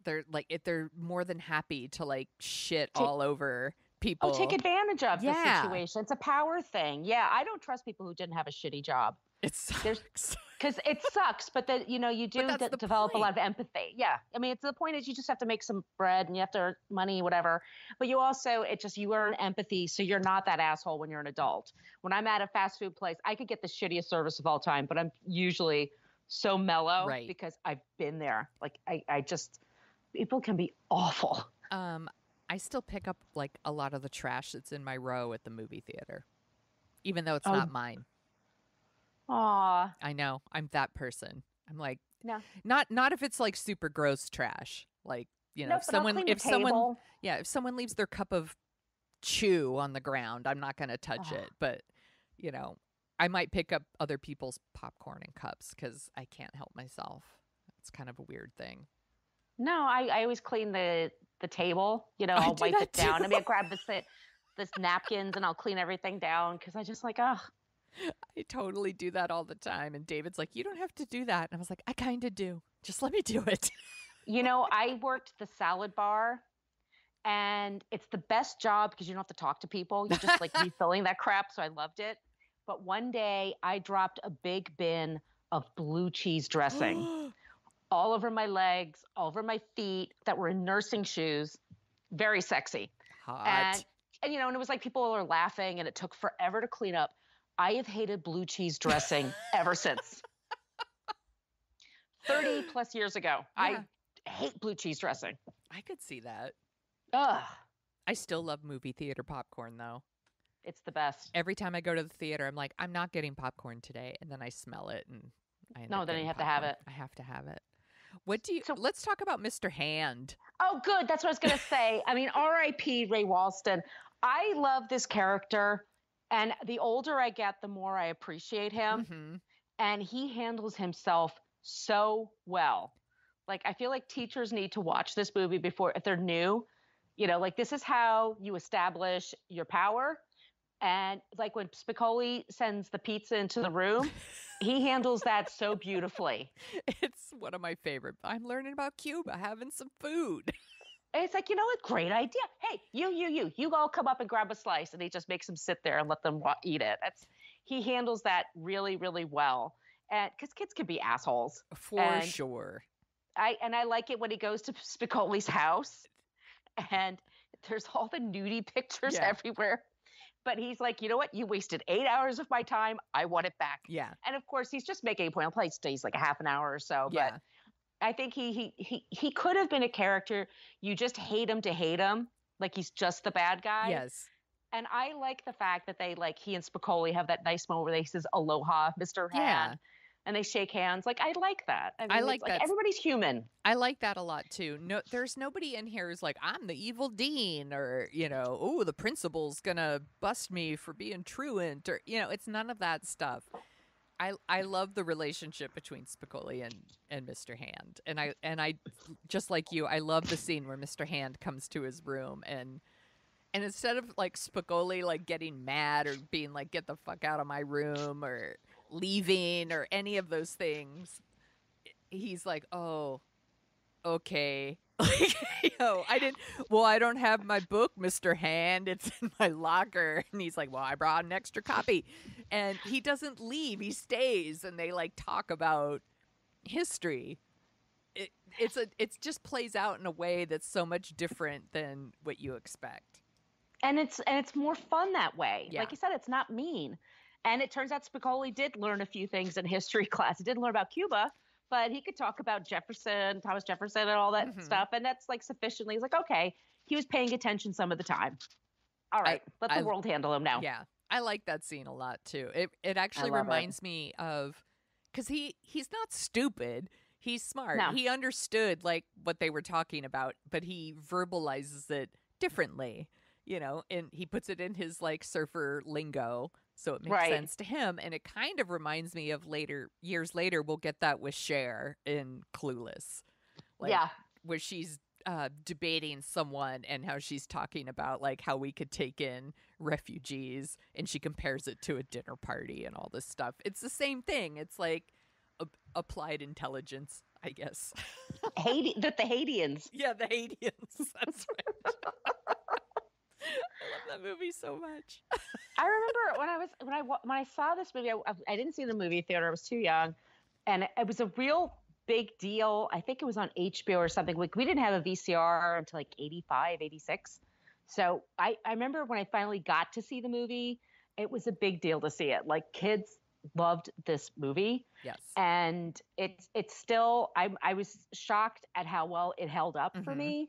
[SPEAKER 2] they're like if they're more than happy to like shit
[SPEAKER 3] Take-
[SPEAKER 2] all over people.
[SPEAKER 3] Oh, take advantage of
[SPEAKER 2] Yeah.
[SPEAKER 3] the situation. It's a power thing. Yeah. I don't trust people who didn't have a shitty job
[SPEAKER 2] It
[SPEAKER 3] There's-
[SPEAKER 2] sucks.
[SPEAKER 3] because it sucks, but that, you know, you do de- develop a lot of empathy. Yeah. I mean, it's the point is you just have to make some bread and you have to earn money, whatever. But you also, it just, you earn empathy. So you're not that asshole when you're an adult. When I'm at a fast food place, I could get the shittiest service of all time, but I'm usually so mellow
[SPEAKER 2] Right.
[SPEAKER 3] because I've been there. Like, I, I just, people can be awful.
[SPEAKER 2] Um I still pick up like a lot of the trash that's in my row at the movie theater. Even though it's
[SPEAKER 3] Oh.
[SPEAKER 2] not mine.
[SPEAKER 3] Aw.
[SPEAKER 2] I know. I'm that person. I'm like
[SPEAKER 3] No.
[SPEAKER 2] not not if it's like super gross trash. Like, you know,
[SPEAKER 3] No,
[SPEAKER 2] if someone if someone
[SPEAKER 3] table.
[SPEAKER 2] yeah, if someone leaves their cup of chew on the ground, I'm not going to touch
[SPEAKER 3] Ugh.
[SPEAKER 2] it, but you know, I might pick up other people's popcorn and cups cuz I can't help myself. It's kind of a weird thing.
[SPEAKER 3] No, I, I always clean the the table. You know,
[SPEAKER 2] I
[SPEAKER 3] I'll
[SPEAKER 2] do
[SPEAKER 3] wipe it down. I
[SPEAKER 2] too.
[SPEAKER 3] mean, I grab the sit, this napkins and I'll clean everything down because I just like, oh,
[SPEAKER 2] I totally do that all the time and David's like, "You don't have to do that." And I was like, "I kind of do. Just let me do it."
[SPEAKER 3] you know, I worked the salad bar, and it's the best job because you don't have to talk to people. You're just like refilling that crap. So I loved it. But one day I dropped a big bin of blue cheese dressing all over my legs, all over my feet that were in nursing shoes. Very sexy.
[SPEAKER 2] Hot.
[SPEAKER 3] and and you know, and it was like people were laughing, and it took forever to clean up. I have hated blue cheese dressing ever since. Thirty plus years ago,
[SPEAKER 2] Yeah.
[SPEAKER 3] I hate blue cheese dressing.
[SPEAKER 2] I could see that.
[SPEAKER 3] Ugh,
[SPEAKER 2] I still love movie theater popcorn though.
[SPEAKER 3] it's the best.
[SPEAKER 2] Every time I go to the theater, I'm like, I'm not getting popcorn today, and then I smell it, and I
[SPEAKER 3] No, then you have to have it.
[SPEAKER 2] I have to have it. What do you?
[SPEAKER 3] So-
[SPEAKER 2] let's talk about Mr. Hand.
[SPEAKER 3] Oh, good. That's what I was gonna say. I mean, R.I.P. Ray Walston. I love this character, and the older I get, the more I appreciate him.
[SPEAKER 2] Mhm.
[SPEAKER 3] and he handles himself so well. Like I feel like teachers need to watch this movie before if they're new, you know, like this is how you establish your power. And like when Spicoli sends the pizza into the room, he handles that so beautifully.
[SPEAKER 2] It's one of my favorite. I'm learning about Cuba, having some food.
[SPEAKER 3] And it's like, you know what? Great idea. Hey, you, you, you, you all come up and grab a slice, and he just makes them sit there and let them wa- eat it. That's he handles that really, really well. And because kids can be assholes.
[SPEAKER 2] For
[SPEAKER 3] And-
[SPEAKER 2] sure.
[SPEAKER 3] I and I like it when he goes to Spicoli's house and there's all the nudie pictures
[SPEAKER 2] Yeah.
[SPEAKER 3] everywhere. But he's like, you know what? You wasted eight hours of my time. I want it back.
[SPEAKER 2] Yeah.
[SPEAKER 3] And of course, he's just making a point. I'll probably stays like a half an hour or so.
[SPEAKER 2] Yeah.
[SPEAKER 3] But I think he he he he could have been a character. You just hate him to hate him. Like he's just the bad guy.
[SPEAKER 2] yes.
[SPEAKER 3] And I like the fact that they like he and Spicoli have that nice moment where they says aloha, Mr.
[SPEAKER 2] Yeah.
[SPEAKER 3] And they shake hands. Like I like that. I, mean, it's
[SPEAKER 2] like that.
[SPEAKER 3] Everybody's human.
[SPEAKER 2] I like that a lot too. No, there's nobody in here who's like, I'm the evil dean, or you know, oh, the principal's gonna bust me for being truant, or you know, it's none of that stuff. I I love the relationship between Spicoli and and Mr. Hand, and I and I just like you, I love the scene where Mr. Hand comes to his room and. And instead of like Spicoli like getting mad or being like get the fuck out of my room or leaving or any of those things, he's like, "Oh, okay." Like, I didn't. Well, I don't have my book, Mister Hand. It's in my locker, and he's like, "Well, I brought an extra copy," and he doesn't leave. He stays, and they like talk about history. It, it's a. It just plays out in a way that's so much different than what you expect.
[SPEAKER 3] and it's and it's more fun that way.
[SPEAKER 2] Yeah.
[SPEAKER 3] Like you said, it's not mean. And it turns out Spicoli did learn a few things in history class. He didn't learn about Cuba, but he could talk about Jefferson, Thomas Jefferson, and all that
[SPEAKER 2] Mhm.
[SPEAKER 3] stuff. And that's like sufficiently. He's like, okay, he was paying attention some of the time. All right, let the
[SPEAKER 2] I-
[SPEAKER 3] world handle him now.
[SPEAKER 2] Yeah, I like that scene a lot too. It it actually
[SPEAKER 3] love it.
[SPEAKER 2] reminds me of because he he's not stupid. He's smart. No. He understood like what they were talking about, but he verbalizes it differently, you know, and he puts it in his like surfer lingo. So it makes right. sense to him. And it kind of reminds me of later years later, we'll get that with Cher in Clueless.
[SPEAKER 3] Like, yeah.
[SPEAKER 2] Where she's uh, debating someone and how she's talking about like how we could take in refugees and she compares it to a dinner party and all this stuff. It's the same thing. It's like a- applied intelligence, I guess.
[SPEAKER 3] Haiti, the, the Haitians.
[SPEAKER 2] Yeah, the Haitians. That's right. I love that movie so much.
[SPEAKER 3] I remember when I was when I when I saw this movie, I, I didn't see the movie theater. I was too young, and it was a real big deal. I think it was on HBO or something. Like we didn't have a VCR until like 85, 86. So I, I remember when I finally got to see the movie, it was a big deal to see it. Like kids loved this movie.
[SPEAKER 2] Yes.
[SPEAKER 3] And it's it's still I I was shocked at how well it held up mm-hmm. for me.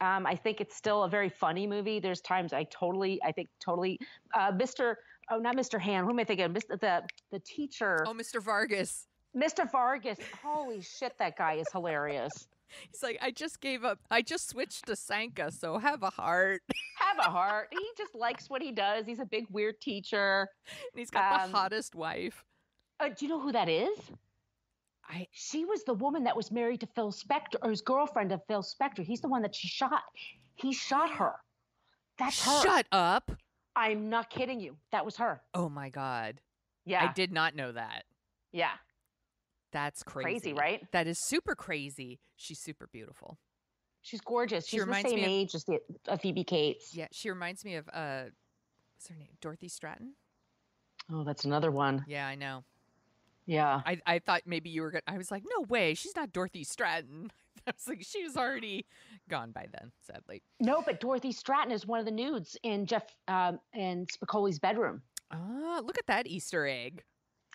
[SPEAKER 3] Um, I think it's still a very funny movie. There's times I totally, I think totally, uh, Mr. Oh, not Mr. Han. Who am I thinking? Mr. The the teacher.
[SPEAKER 2] Oh, Mr. Vargas.
[SPEAKER 3] Mr. Vargas. Holy shit, that guy is hilarious.
[SPEAKER 2] He's like, I just gave up. I just switched to Sanka, so have a heart.
[SPEAKER 3] have a heart. He just likes what he does. He's a big weird teacher.
[SPEAKER 2] And he's got um, the hottest wife.
[SPEAKER 3] Uh, do you know who that is? I, she was the woman that was married to Phil Spector, or his girlfriend of Phil Spector. He's the one that she shot. He shot her. That's her.
[SPEAKER 2] Shut up.
[SPEAKER 3] I'm not kidding you. That was her.
[SPEAKER 2] Oh my God.
[SPEAKER 3] Yeah.
[SPEAKER 2] I did not know that.
[SPEAKER 3] Yeah.
[SPEAKER 2] That's crazy.
[SPEAKER 3] Crazy, right?
[SPEAKER 2] That is super crazy. She's super beautiful.
[SPEAKER 3] She's gorgeous. She's the same age as the uh, Phoebe Cates.
[SPEAKER 2] Yeah, she reminds me of uh, what's her name? Dorothy Stratton.
[SPEAKER 3] Oh, that's another one.
[SPEAKER 2] Yeah, I know.
[SPEAKER 3] Yeah.
[SPEAKER 2] I, I thought maybe you were to, I was like, no way, she's not Dorothy Stratton. I was like, she was already gone by then, sadly.
[SPEAKER 3] No, but Dorothy Stratton is one of the nudes in Jeff um, in Spicoli's bedroom.
[SPEAKER 2] Ah, look at that Easter egg.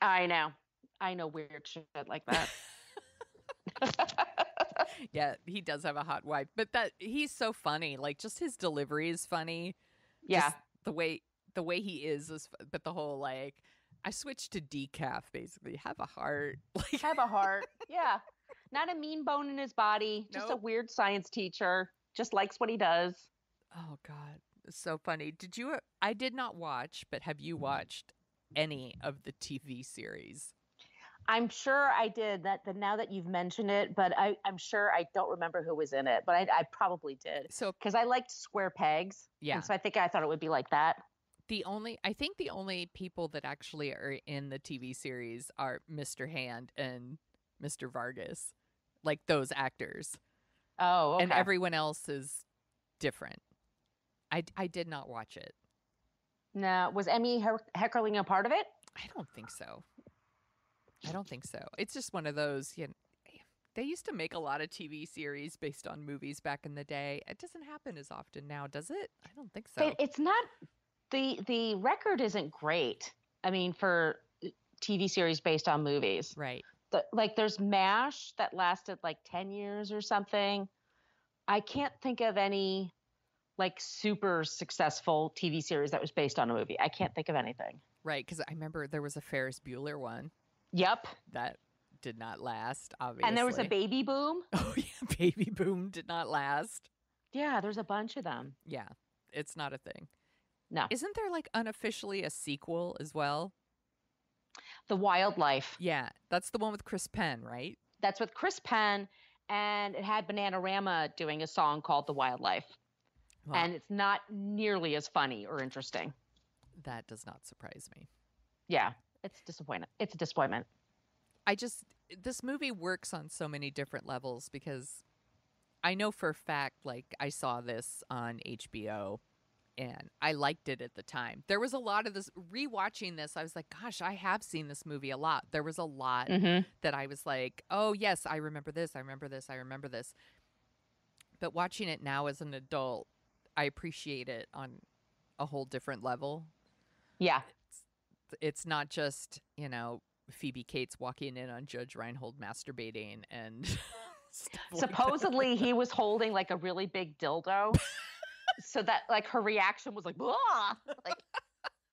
[SPEAKER 3] I know. I know weird shit like that.
[SPEAKER 2] yeah, he does have a hot wife, but that he's so funny. Like just his delivery is funny.
[SPEAKER 3] Yeah, just
[SPEAKER 2] the way the way he is is, but the whole like I switched to decaf basically. Have a heart.
[SPEAKER 3] Like have a heart. Yeah, not a mean bone in his body. Just nope. a weird science teacher. Just likes what he does.
[SPEAKER 2] Oh God, so funny. Did you? I did not watch, but have you watched any of the TV series?
[SPEAKER 3] I'm sure I did that. The, now that you've mentioned it, but I, am sure I don't remember who was in it, but I, I probably did.
[SPEAKER 2] So
[SPEAKER 3] because I liked square pegs,
[SPEAKER 2] yeah.
[SPEAKER 3] so I think I thought it would be like that.
[SPEAKER 2] The only I think the only people that actually are in the TV series are Mr. Hand and Mr. Vargas, like those actors.
[SPEAKER 3] Oh, okay.
[SPEAKER 2] and everyone else is different. I I did not watch it.
[SPEAKER 3] No, was Amy Heckerling a part of it?
[SPEAKER 2] I don't think so. I don't think so. It's just one of those. You know, they used to make a lot of TV series based on movies back in the day. It doesn't happen as often now, does it? I don't think so.
[SPEAKER 3] It's not the the record isn't great. I mean, for uh, TV series based on movies,
[SPEAKER 2] right?
[SPEAKER 3] The, like there's MASH that lasted like ten years or something. I can't think of any like super successful TV series that was based on a movie. I can't think of anything.
[SPEAKER 2] Right, because I remember there was a Ferris Bueller one
[SPEAKER 3] Yep.
[SPEAKER 2] That did not last, obviously.
[SPEAKER 3] And there was a baby boom.
[SPEAKER 2] Oh, yeah. Baby boom did not last.
[SPEAKER 3] Yeah, there's a bunch of them.
[SPEAKER 2] Yeah. It's not a thing.
[SPEAKER 3] No.
[SPEAKER 2] Isn't there like unofficially a sequel as well?
[SPEAKER 3] The Wild Life.
[SPEAKER 2] Yeah. That's the one with Chris Penn, right?
[SPEAKER 3] That's with Chris Penn. And it had Bananarama doing a song called The Wild Life. Wow. And it's not nearly as funny or interesting.
[SPEAKER 2] That does not surprise me.
[SPEAKER 3] Yeah it's disappointment. It's a disappointment.
[SPEAKER 2] I just this movie works on so many different levels because I know for a fact like I saw this on HBO and I liked it at the time. There was a lot of this rewatching this. I was like, gosh, I have seen this movie a lot. There was a lot mm-hmm. that I was like, oh yes, I remember this. I remember this. I remember this. But watching it now as an adult, I appreciate it on a whole different level.
[SPEAKER 3] Yeah
[SPEAKER 2] it's not just you know Phoebe Cates walking in on Judge Reinhold masturbating and
[SPEAKER 3] supposedly like he was holding like a really big dildo so that like her reaction was like Blah! like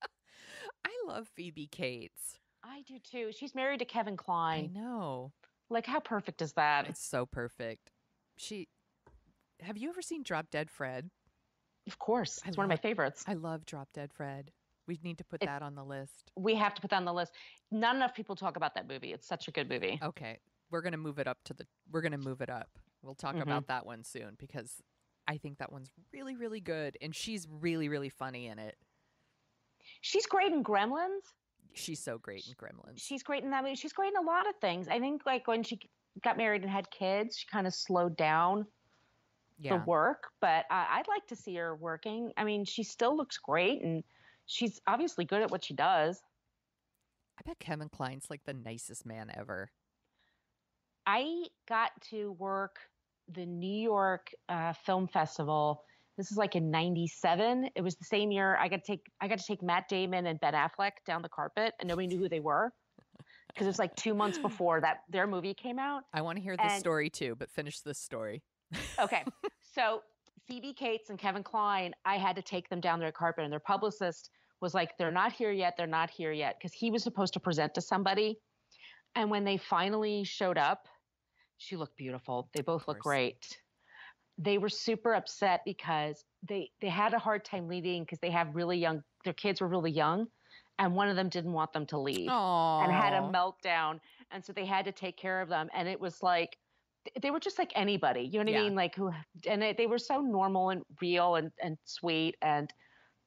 [SPEAKER 2] I love Phoebe Cates.
[SPEAKER 3] I do too. She's married to Kevin Kline.
[SPEAKER 2] I know.
[SPEAKER 3] Like, how perfect is that?
[SPEAKER 2] It's so perfect. She, have you ever seen Drop Dead Fred?
[SPEAKER 3] Of course, it's one of my favorites.
[SPEAKER 2] I love Drop Dead Fred. We need to put it, that on the list.
[SPEAKER 3] We have to put that on the list. Not enough people talk about that movie. It's such a good movie.
[SPEAKER 2] Okay, we're gonna move it up to the. We're gonna move it up. We'll talk mm-hmm. about that one soon because I think that one's really, really good, and she's really, really funny in it.
[SPEAKER 3] She's great in Gremlins.
[SPEAKER 2] She's so great in Gremlins.
[SPEAKER 3] She's great in that movie. She's great in a lot of things. I think like when she got married and had kids, she kind of slowed down yeah. the work. But I, I'd like to see her working. I mean, she still looks great, and she's obviously good at what she does.
[SPEAKER 2] I bet Kevin Kline's like the nicest man ever.
[SPEAKER 3] I got to work the New York uh, Film Festival. This is like in '97. It was the same year I got to take I got to take Matt Damon and Ben Affleck down the carpet, and nobody knew who they were because it's like two months before that their movie came out.
[SPEAKER 2] I want to hear this and, story too, but finish this story.
[SPEAKER 3] okay, so Phoebe Cates and Kevin Kline, I had to take them down the red carpet, and their publicist was like, "They're not here yet. They're not here yet," because he was supposed to present to somebody. And when they finally showed up, she looked beautiful. They both look great. They were super upset because they they had a hard time leaving because they have really young their kids were really young and one of them didn't want them to leave
[SPEAKER 2] Aww.
[SPEAKER 3] and had a meltdown and so they had to take care of them and it was like they were just like anybody you know what yeah. i mean like who and it, they were so normal and real and, and sweet and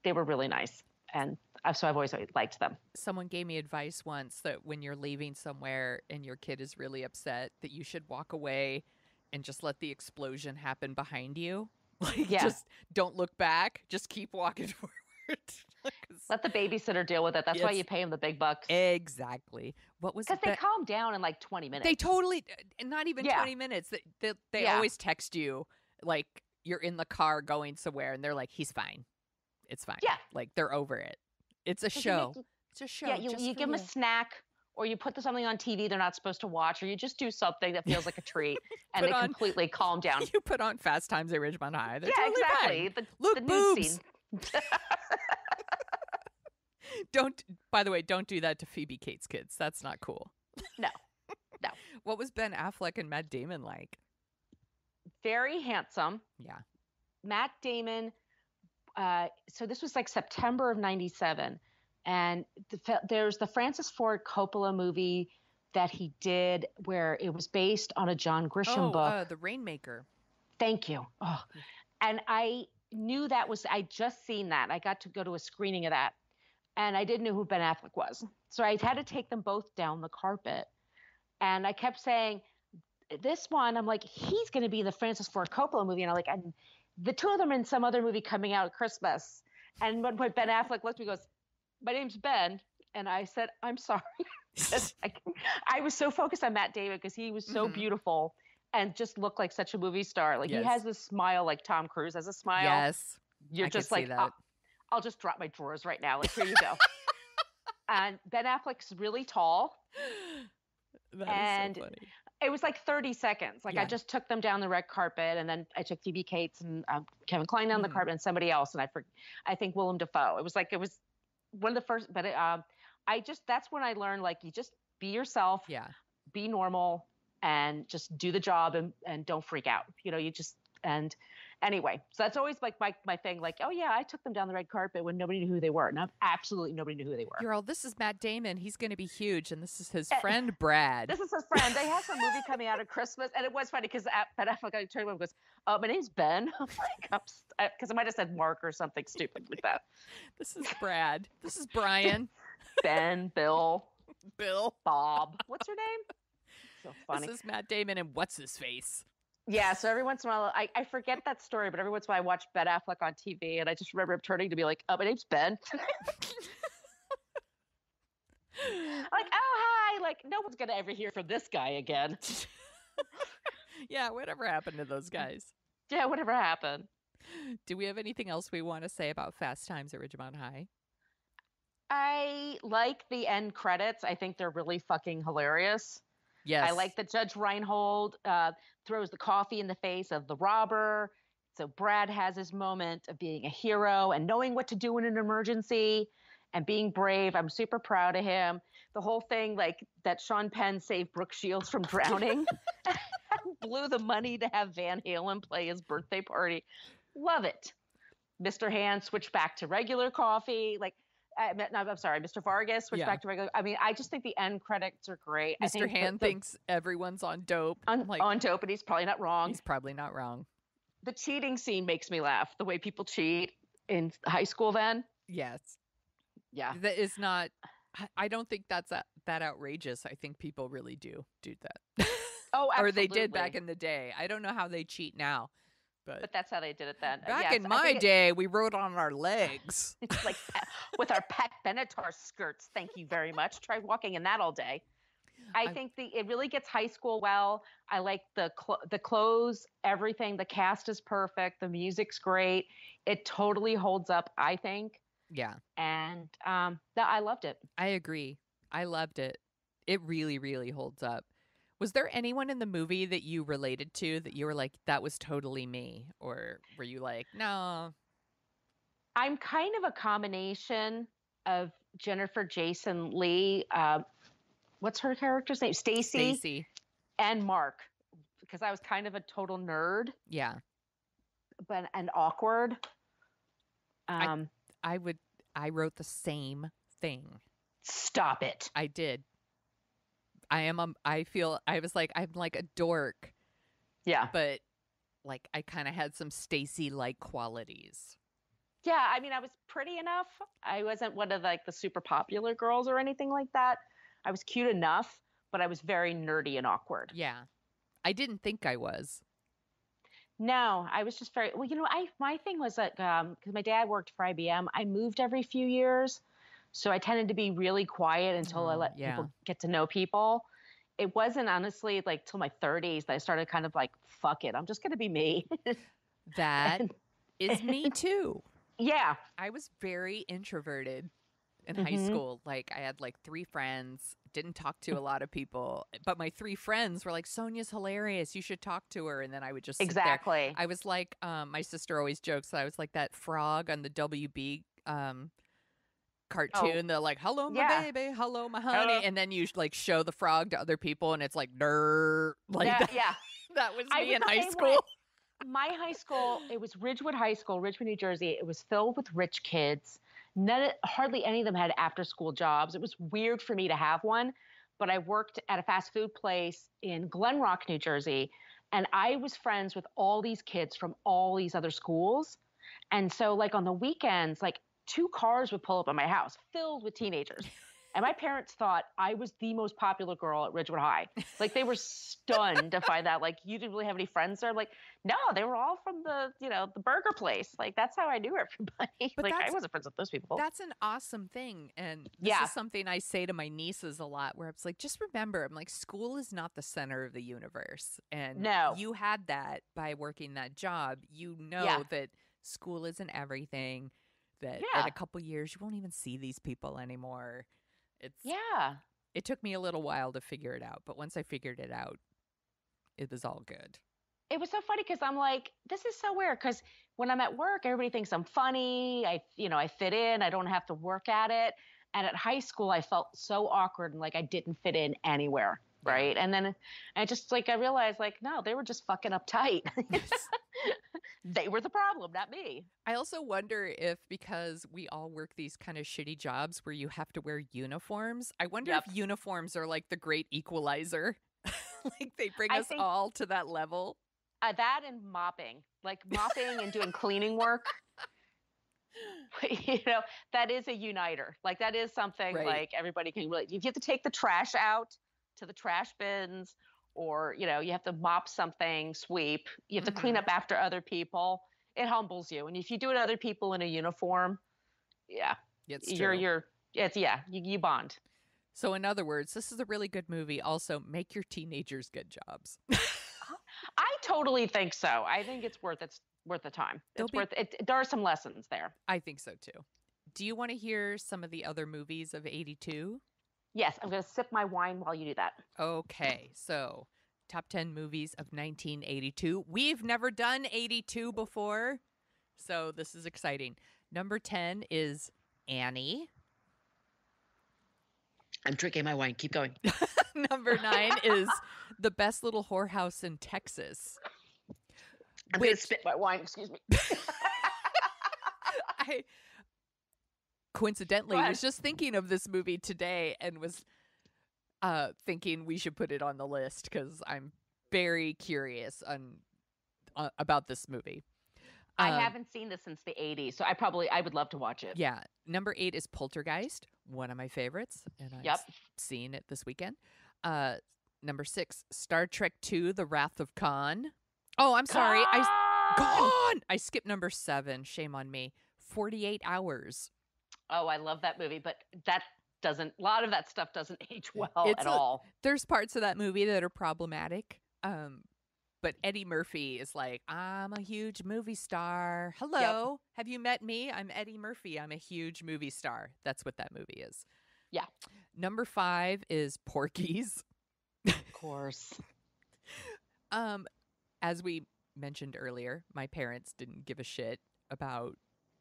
[SPEAKER 3] they were really nice and so I've always liked them.
[SPEAKER 2] Someone gave me advice once that when you're leaving somewhere and your kid is really upset, that you should walk away and just let the explosion happen behind you. Like, yeah. just don't look back. Just keep walking forward.
[SPEAKER 3] let the babysitter deal with it. That's why you pay him the big bucks.
[SPEAKER 2] Exactly. What was
[SPEAKER 3] because they calm down in like 20 minutes.
[SPEAKER 2] They totally, uh, not even yeah. 20 minutes. They, they, they yeah. always text you like you're in the car going somewhere and they're like, he's fine. It's fine.
[SPEAKER 3] Yeah.
[SPEAKER 2] Like they're over it. It's a show. It's a show.
[SPEAKER 3] Yeah, you, you give them a snack or you put something on TV they're not supposed to watch, or you just do something that feels like a treat and they on, completely calm down.
[SPEAKER 2] You put on Fast Times at Ridgemont High. They're
[SPEAKER 3] yeah,
[SPEAKER 2] totally
[SPEAKER 3] exactly.
[SPEAKER 2] Fine.
[SPEAKER 3] The, Luke the
[SPEAKER 2] boobs. don't. By the way, don't do that to Phoebe Cates' kids. That's not cool.
[SPEAKER 3] No, no.
[SPEAKER 2] what was Ben Affleck and Matt Damon like?
[SPEAKER 3] Very handsome.
[SPEAKER 2] Yeah.
[SPEAKER 3] Matt Damon uh, so this was like September of 97. And the, there's the Francis Ford Coppola movie that he did where it was based on a John Grisham
[SPEAKER 2] oh,
[SPEAKER 3] book.
[SPEAKER 2] Uh, the Rainmaker.
[SPEAKER 3] Thank you. Oh. And I knew that was, I just seen that. I got to go to a screening of that. And I didn't know who Ben Affleck was. So I had to take them both down the carpet. And I kept saying, this one, I'm like, he's going to be in the Francis Ford Coppola movie. And I'm like, and the two of them in some other movie coming out at Christmas. And when, when Ben Affleck looked at me, goes, "My name's Ben," and I said, "I'm sorry." I, I, was so focused on Matt Damon because he was so mm-hmm. beautiful and just look like such a movie star. Like yes. he has this smile, like Tom Cruise has a smile.
[SPEAKER 2] Yes,
[SPEAKER 3] you're
[SPEAKER 2] I
[SPEAKER 3] just like, I'll, I'll, just drop my drawers right now. Like here you go. and Ben Affleck's really tall.
[SPEAKER 2] That and so
[SPEAKER 3] it was like 30 seconds. Like yeah. I just took them down the red carpet, and then I took Phoebe Cates and um, Kevin Kline down mm. the carpet, and somebody else, and I for, I think Willem Dafoe. It was like it was one of the first, but it, um, I just that's when I learned like you just be yourself,
[SPEAKER 2] yeah,
[SPEAKER 3] be normal, and just do the job, and and don't freak out. You know, you just and anyway, so that's always like my, my thing. Like, oh yeah, I took them down the red carpet when nobody knew who they were. Now, absolutely nobody knew who they were.
[SPEAKER 2] You're all, this is Matt Damon. He's going to be huge, and this is his eh, friend Brad.
[SPEAKER 3] This is his friend. They have some movie coming out at Christmas, and it was funny because Ben Affleck turned to him and goes, "Oh, my name's Ben." I'm like, because I might have said Mark or something stupid like that.
[SPEAKER 2] this is Brad. This is Brian.
[SPEAKER 3] ben, Bill,
[SPEAKER 2] Bill,
[SPEAKER 3] Bob. What's your name? So funny.
[SPEAKER 2] This is Matt Damon, and what's his face?
[SPEAKER 3] Yeah, so every once in a while, I, I forget that story, but every once in a while I watch Ben Affleck on TV, and I just remember him turning to be like, "Oh, my name's Ben." like, oh hi, like no one's gonna ever hear from this guy again.
[SPEAKER 2] yeah, whatever happened to those guys?
[SPEAKER 3] Yeah, whatever happened.
[SPEAKER 2] Do we have anything else we want to say about Fast Times at Ridgemont High?
[SPEAKER 3] I like the end credits. I think they're really fucking hilarious.
[SPEAKER 2] Yes.
[SPEAKER 3] I like that Judge Reinhold uh, throws the coffee in the face of the robber. So Brad has his moment of being a hero and knowing what to do in an emergency. and being brave. I'm super proud of him. The whole thing, like that Sean Penn saved Brooke Shields from drowning, blew the money to have Van Halen play his birthday party. Love it. Mr. Hand switched back to regular coffee. Like, I, am sorry, Mr. Vargas switched yeah. back to regular. I mean, I just think the end credits are great.
[SPEAKER 2] Mr. Hand the, thinks everyone's on dope.
[SPEAKER 3] On, like, on dope, and he's probably not wrong.
[SPEAKER 2] He's probably not wrong.
[SPEAKER 3] The cheating scene makes me laugh. The way people cheat in high school then.
[SPEAKER 2] Yes.
[SPEAKER 3] Yeah.
[SPEAKER 2] That is not. I don't think that's that, that outrageous. I think people really do do that.
[SPEAKER 3] Oh, absolutely.
[SPEAKER 2] or they did back in the day. I don't know how they cheat now. But,
[SPEAKER 3] but that's how they did it then.
[SPEAKER 2] Back
[SPEAKER 3] yes,
[SPEAKER 2] in my day, we rode on our legs.
[SPEAKER 3] like with our Pat Benatar skirts. Thank you very much. Try walking in that all day. I, I think the it really gets high school well. I like the cl- the clothes, everything. The cast is perfect. The music's great. It totally holds up. I think.
[SPEAKER 2] Yeah.
[SPEAKER 3] And um, that I loved it.
[SPEAKER 2] I agree. I loved it. It really, really holds up. Was there anyone in the movie that you related to that you were like, that was totally me? Or were you like, no?
[SPEAKER 3] I'm kind of a combination of Jennifer Jason Leigh. Uh, what's her character's name? Stacy.
[SPEAKER 2] Stacy.
[SPEAKER 3] And Mark, because I was kind of a total nerd.
[SPEAKER 2] Yeah.
[SPEAKER 3] But and awkward. Um,
[SPEAKER 2] I, I would. I wrote the same thing.
[SPEAKER 3] Stop it.
[SPEAKER 2] I did. I am a, I feel I was like I'm like a dork.
[SPEAKER 3] Yeah.
[SPEAKER 2] But like I kind of had some Stacy like qualities.
[SPEAKER 3] Yeah, I mean I was pretty enough. I wasn't one of like the super popular girls or anything like that. I was cute enough, but I was very nerdy and awkward.
[SPEAKER 2] Yeah. I didn't think I was.
[SPEAKER 3] No, I was just very well. You know, I my thing was that um because my dad worked for IBM, I moved every few years, so I tended to be really quiet until oh, I let yeah. people get to know people. It wasn't honestly like till my 30s that I started kind of like, fuck it, I'm just going to be me.
[SPEAKER 2] that and, is me too.
[SPEAKER 3] Yeah.
[SPEAKER 2] I was very introverted in mm-hmm. high school. Like I had like three friends, didn't talk to a lot of people, but my three friends were like, Sonia's hilarious. You should talk to her. And then I would just
[SPEAKER 3] exactly.
[SPEAKER 2] I was like, um, my sister always jokes that I was like that frog on the WB um, cartoon. Oh. They're like, "Hello, my yeah. baby. Hello, my honey," Hello. and then you like show the frog to other people, and it's like, "Ner," like
[SPEAKER 3] yeah,
[SPEAKER 2] that.
[SPEAKER 3] Yeah,
[SPEAKER 2] that was me was in high school. Way.
[SPEAKER 3] My high school, it was Ridgewood High School, Ridgewood, New Jersey. It was filled with rich kids. None, hardly any of them had after-school jobs. It was weird for me to have one, but I worked at a fast food place in Glen Rock, New Jersey, and I was friends with all these kids from all these other schools. And so, like on the weekends, like two cars would pull up at my house filled with teenagers. And my parents thought I was the most popular girl at Ridgewood High. Like they were stunned to find out like you didn't really have any friends there. I'm like, no, they were all from the, you know, the burger place. Like that's how I knew everybody. But like I wasn't friends with those people.
[SPEAKER 2] That's an awesome thing. And this yeah. is something I say to my nieces a lot where it's like, just remember, I'm like, school is not the center of the universe. And
[SPEAKER 3] no.
[SPEAKER 2] you had that by working that job. You know yeah. that school isn't everything that yeah. in a couple years you won't even see these people anymore. It's
[SPEAKER 3] Yeah.
[SPEAKER 2] It took me a little while to figure it out, but once I figured it out, it was all good.
[SPEAKER 3] It was so funny because I'm like, this is so weird because when I'm at work, everybody thinks I'm funny. I, you know, I fit in. I don't have to work at it. And at high school, I felt so awkward and like I didn't fit in anywhere right? And then I just like I realized like no, they were just fucking uptight. they were the problem, not me.
[SPEAKER 2] I also wonder if because we all work these kind of shitty jobs where you have to wear uniforms, I wonder yep. if uniforms are like the great equalizer. like they bring I us think, all to that level.
[SPEAKER 3] Uh, that and mopping, like mopping and doing cleaning work. you know, that is a uniter. Like that is something right. like everybody can really. If you have to take the trash out, to the trash bins or you know you have to mop something sweep you have to mm-hmm. clean up after other people. It humbles you and if you do it other people in a uniform yeah
[SPEAKER 2] it's
[SPEAKER 3] you're true. you're it's yeah you, you bond.
[SPEAKER 2] So in other words this is a really good movie. Also make your teenagers good jobs.
[SPEAKER 3] I totally think so. I think it's worth it's worth the time. It's be, worth it there are some lessons there.
[SPEAKER 2] I think so too. Do you want to hear some of the other movies of 82
[SPEAKER 3] Yes, I'm going to sip my wine while you do that.
[SPEAKER 2] Okay, so top 10 movies of 1982. We've never done 82 before, so this is exciting. Number 10 is Annie.
[SPEAKER 3] I'm drinking my wine. Keep going.
[SPEAKER 2] Number nine is the best little whorehouse in Texas.
[SPEAKER 3] I'm which... gonna spit my wine. Excuse me.
[SPEAKER 2] I coincidentally I was just thinking of this movie today and was uh, thinking we should put it on the list because I'm very curious on uh, about this movie.
[SPEAKER 3] I um, haven't seen this since the 80s, so I probably I would love to watch it.
[SPEAKER 2] Yeah. Number 8 is Poltergeist, one of my favorites, and I've yep. seen it this weekend. Uh number 6, Star Trek 2: The Wrath of Khan. Oh, I'm sorry. Khan! I gone. I skipped number 7. Shame on me. 48 hours.
[SPEAKER 3] Oh, I love that movie, but that doesn't a lot of that stuff doesn't age well it's at a, all.
[SPEAKER 2] There's parts of that movie that are problematic. Um but Eddie Murphy is like, I'm a huge movie star. Hello. Yep. Have you met me? I'm Eddie Murphy. I'm a huge movie star. That's what that movie is.
[SPEAKER 3] Yeah.
[SPEAKER 2] Number five is Porky's.
[SPEAKER 3] Of course.
[SPEAKER 2] um, as we mentioned earlier, my parents didn't give a shit about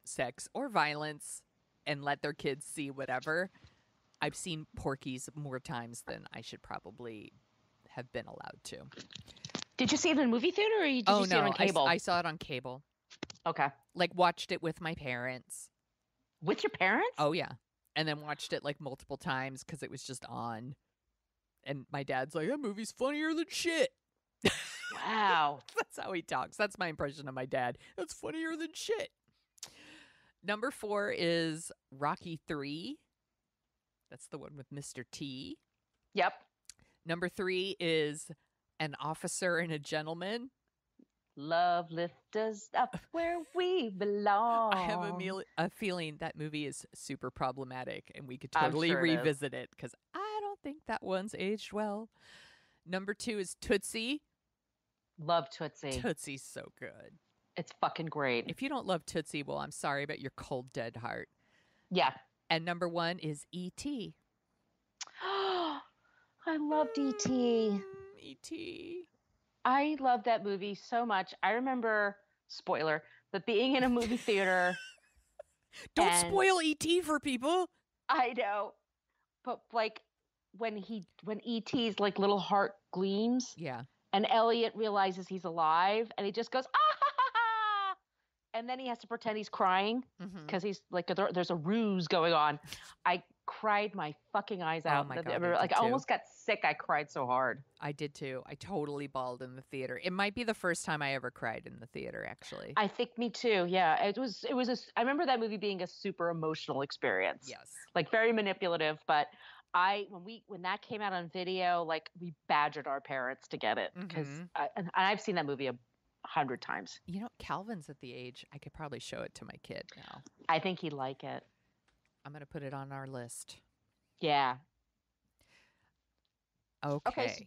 [SPEAKER 2] sex or violence and let their kids see whatever. I've seen Porky's more times than I should probably have been allowed to.
[SPEAKER 3] Did you see it in a movie theater or did oh, you see no, it on cable?
[SPEAKER 2] I, I saw it on cable.
[SPEAKER 3] Okay.
[SPEAKER 2] Like watched it with my parents.
[SPEAKER 3] With your parents?
[SPEAKER 2] Oh yeah. And then watched it like multiple times because it was just on. And my dad's like, that movie's funnier than shit.
[SPEAKER 3] Wow.
[SPEAKER 2] That's how he talks. That's my impression of my dad. That's funnier than shit. Number four is Rocky 3. That's the one with Mr. T.
[SPEAKER 3] Yep.
[SPEAKER 2] Number three is An Officer and a Gentleman.
[SPEAKER 3] Love lift us up where we belong.
[SPEAKER 2] I have a, meal, a feeling that movie is super problematic and we could totally sure revisit it because I don't think that one's aged well. Number two is Tootsie.
[SPEAKER 3] Love Tootsie.
[SPEAKER 2] Tootsie's so good.
[SPEAKER 3] It's fucking great.
[SPEAKER 2] If you don't love Tootsie, well, I'm sorry about your cold, dead heart.
[SPEAKER 3] Yeah.
[SPEAKER 2] And number one is E.T.
[SPEAKER 3] I loved E.T.
[SPEAKER 2] E.T.
[SPEAKER 3] I love that movie so much. I remember, spoiler, but being in a movie theater.
[SPEAKER 2] Don't spoil E.T. for people.
[SPEAKER 3] I know. But like when he when E.T.'s like little heart gleams.
[SPEAKER 2] Yeah.
[SPEAKER 3] And Elliot realizes he's alive and he just goes, ah and then he has to pretend he's crying because mm-hmm. he's like there, there's a ruse going on. I cried my fucking eyes oh out.
[SPEAKER 2] Oh my God,
[SPEAKER 3] like I almost got sick. I cried so hard.
[SPEAKER 2] I did too. I totally bawled in the theater. It might be the first time I ever cried in the theater. Actually,
[SPEAKER 3] I think me too. Yeah, it was. It was. A, I remember that movie being a super emotional experience.
[SPEAKER 2] Yes,
[SPEAKER 3] like very manipulative, but. I when we when that came out on video, like we badgered our parents to get it because mm-hmm. and I've seen that movie a hundred times.
[SPEAKER 2] You know, Calvin's at the age I could probably show it to my kid now.
[SPEAKER 3] I think he'd like it.
[SPEAKER 2] I'm gonna put it on our list.
[SPEAKER 3] Yeah.
[SPEAKER 2] Okay. okay so,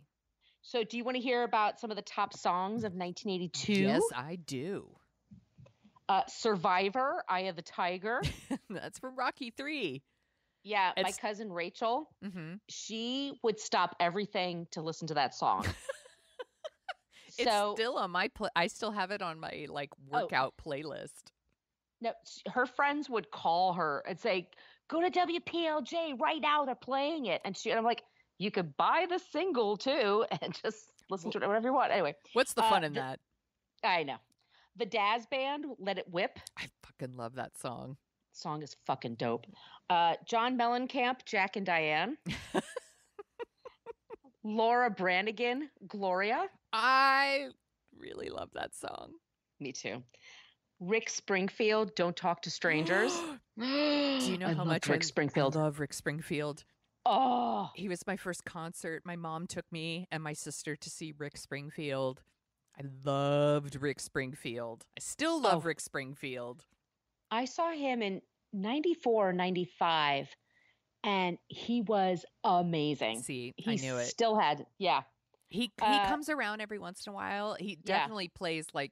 [SPEAKER 3] so, do you want to hear about some of the top songs of 1982?
[SPEAKER 2] Yes, I do.
[SPEAKER 3] Uh, Survivor, Eye of the Tiger.
[SPEAKER 2] That's from Rocky Three.
[SPEAKER 3] Yeah, it's... my cousin Rachel, mm-hmm. she would stop everything to listen to that song.
[SPEAKER 2] it's still on my play. I still have it on my like oh. workout oh. playlist.
[SPEAKER 3] No, her friends would call her and say, "Go to WPLJ right now. They're playing it." And she and I'm like, "You could buy the single too and just listen to it whatever you want." Anyway,
[SPEAKER 2] what's the fun uh, in the, that?
[SPEAKER 3] I know. The Dazz Band, "Let It Whip."
[SPEAKER 2] I fucking love that song.
[SPEAKER 3] Song is fucking dope. Uh, John Mellencamp, Jack and Diane. Laura Branigan, Gloria.
[SPEAKER 2] I really love that song.
[SPEAKER 3] Me too. Rick Springfield, Don't Talk to Strangers.
[SPEAKER 2] Do you know I how much
[SPEAKER 3] Rick Springfield?
[SPEAKER 2] I love Rick Springfield.
[SPEAKER 3] Oh,
[SPEAKER 2] he was my first concert. My mom took me and my sister to see Rick Springfield. I loved Rick Springfield. I still love oh. Rick Springfield.
[SPEAKER 3] I saw him in 94, 95 and he was amazing.
[SPEAKER 2] See, he I knew it.
[SPEAKER 3] Still had, yeah.
[SPEAKER 2] He he uh, comes around every once in a while. He definitely yeah. plays like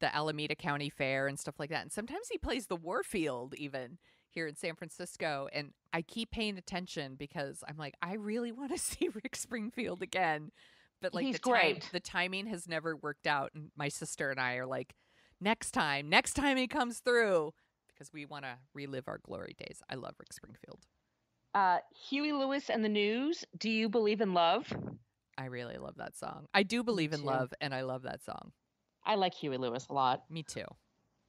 [SPEAKER 2] the Alameda County Fair and stuff like that. And sometimes he plays the Warfield even here in San Francisco. And I keep paying attention because I'm like, I really want to see Rick Springfield again. But like
[SPEAKER 3] He's
[SPEAKER 2] the
[SPEAKER 3] great.
[SPEAKER 2] Time, the timing has never worked out. And my sister and I are like, next time, next time he comes through, because we want to relive our glory days. I love Rick Springfield.
[SPEAKER 3] Uh, Huey Lewis and the News. Do you believe in love?
[SPEAKER 2] I really love that song. I do believe in love, and I love that song.
[SPEAKER 3] I like Huey Lewis a lot.
[SPEAKER 2] Me too.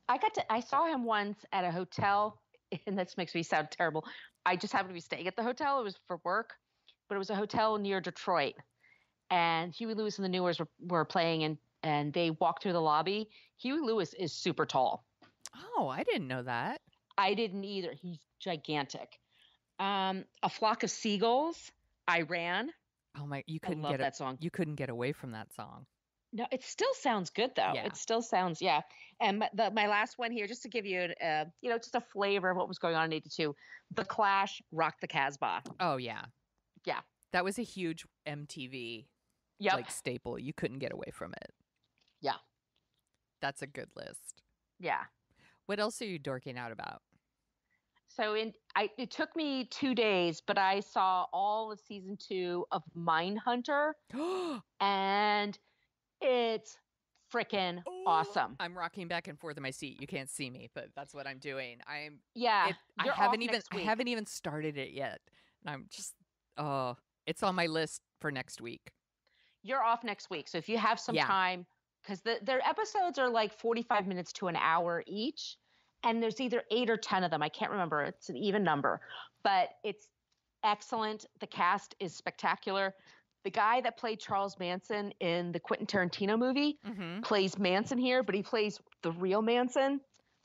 [SPEAKER 3] I got to. I saw him once at a hotel, and this makes me sound terrible. I just happened to be staying at the hotel. It was for work, but it was a hotel near Detroit, and Huey Lewis and the News were, were playing, and and they walked through the lobby. Huey Lewis is super tall.
[SPEAKER 2] Oh, I didn't know that.
[SPEAKER 3] I didn't either. He's gigantic. Um, a flock of seagulls. I ran.
[SPEAKER 2] Oh my! You couldn't get
[SPEAKER 3] that
[SPEAKER 2] a,
[SPEAKER 3] song.
[SPEAKER 2] You couldn't get away from that song.
[SPEAKER 3] No, it still sounds good though.
[SPEAKER 2] Yeah.
[SPEAKER 3] It still sounds yeah. And my, the, my last one here, just to give you, uh, you know, just a flavor of what was going on in '82. The Clash, "Rock the Casbah."
[SPEAKER 2] Oh yeah,
[SPEAKER 3] Yeah.
[SPEAKER 2] That was a huge MTV
[SPEAKER 3] Yep.
[SPEAKER 2] like staple. You couldn't get away from it.
[SPEAKER 3] Yeah.
[SPEAKER 2] That's a good list.
[SPEAKER 3] yeah.
[SPEAKER 2] What else are you dorking out about?
[SPEAKER 3] So in I it took me two days, but I saw all of season two of Mindhunter, and it's freaking awesome.
[SPEAKER 2] I'm rocking back and forth in my seat. You can't see me, but that's what I'm doing. I'm.
[SPEAKER 3] Yeah,
[SPEAKER 2] It, I haven't even. I haven't even started it yet, and I'm just. Oh, it's on my list for next week.
[SPEAKER 3] You're off next week, so if you have some
[SPEAKER 2] Yeah.
[SPEAKER 3] time, because the, their episodes are like 45 minutes to an hour each, and there's either eight or ten of them. I can't remember. It's an even number, but it's excellent. The cast is spectacular. The guy that played Charles Manson in the Quentin Tarantino movie
[SPEAKER 2] Mm-hmm.
[SPEAKER 3] plays Manson here, but he plays the real Manson,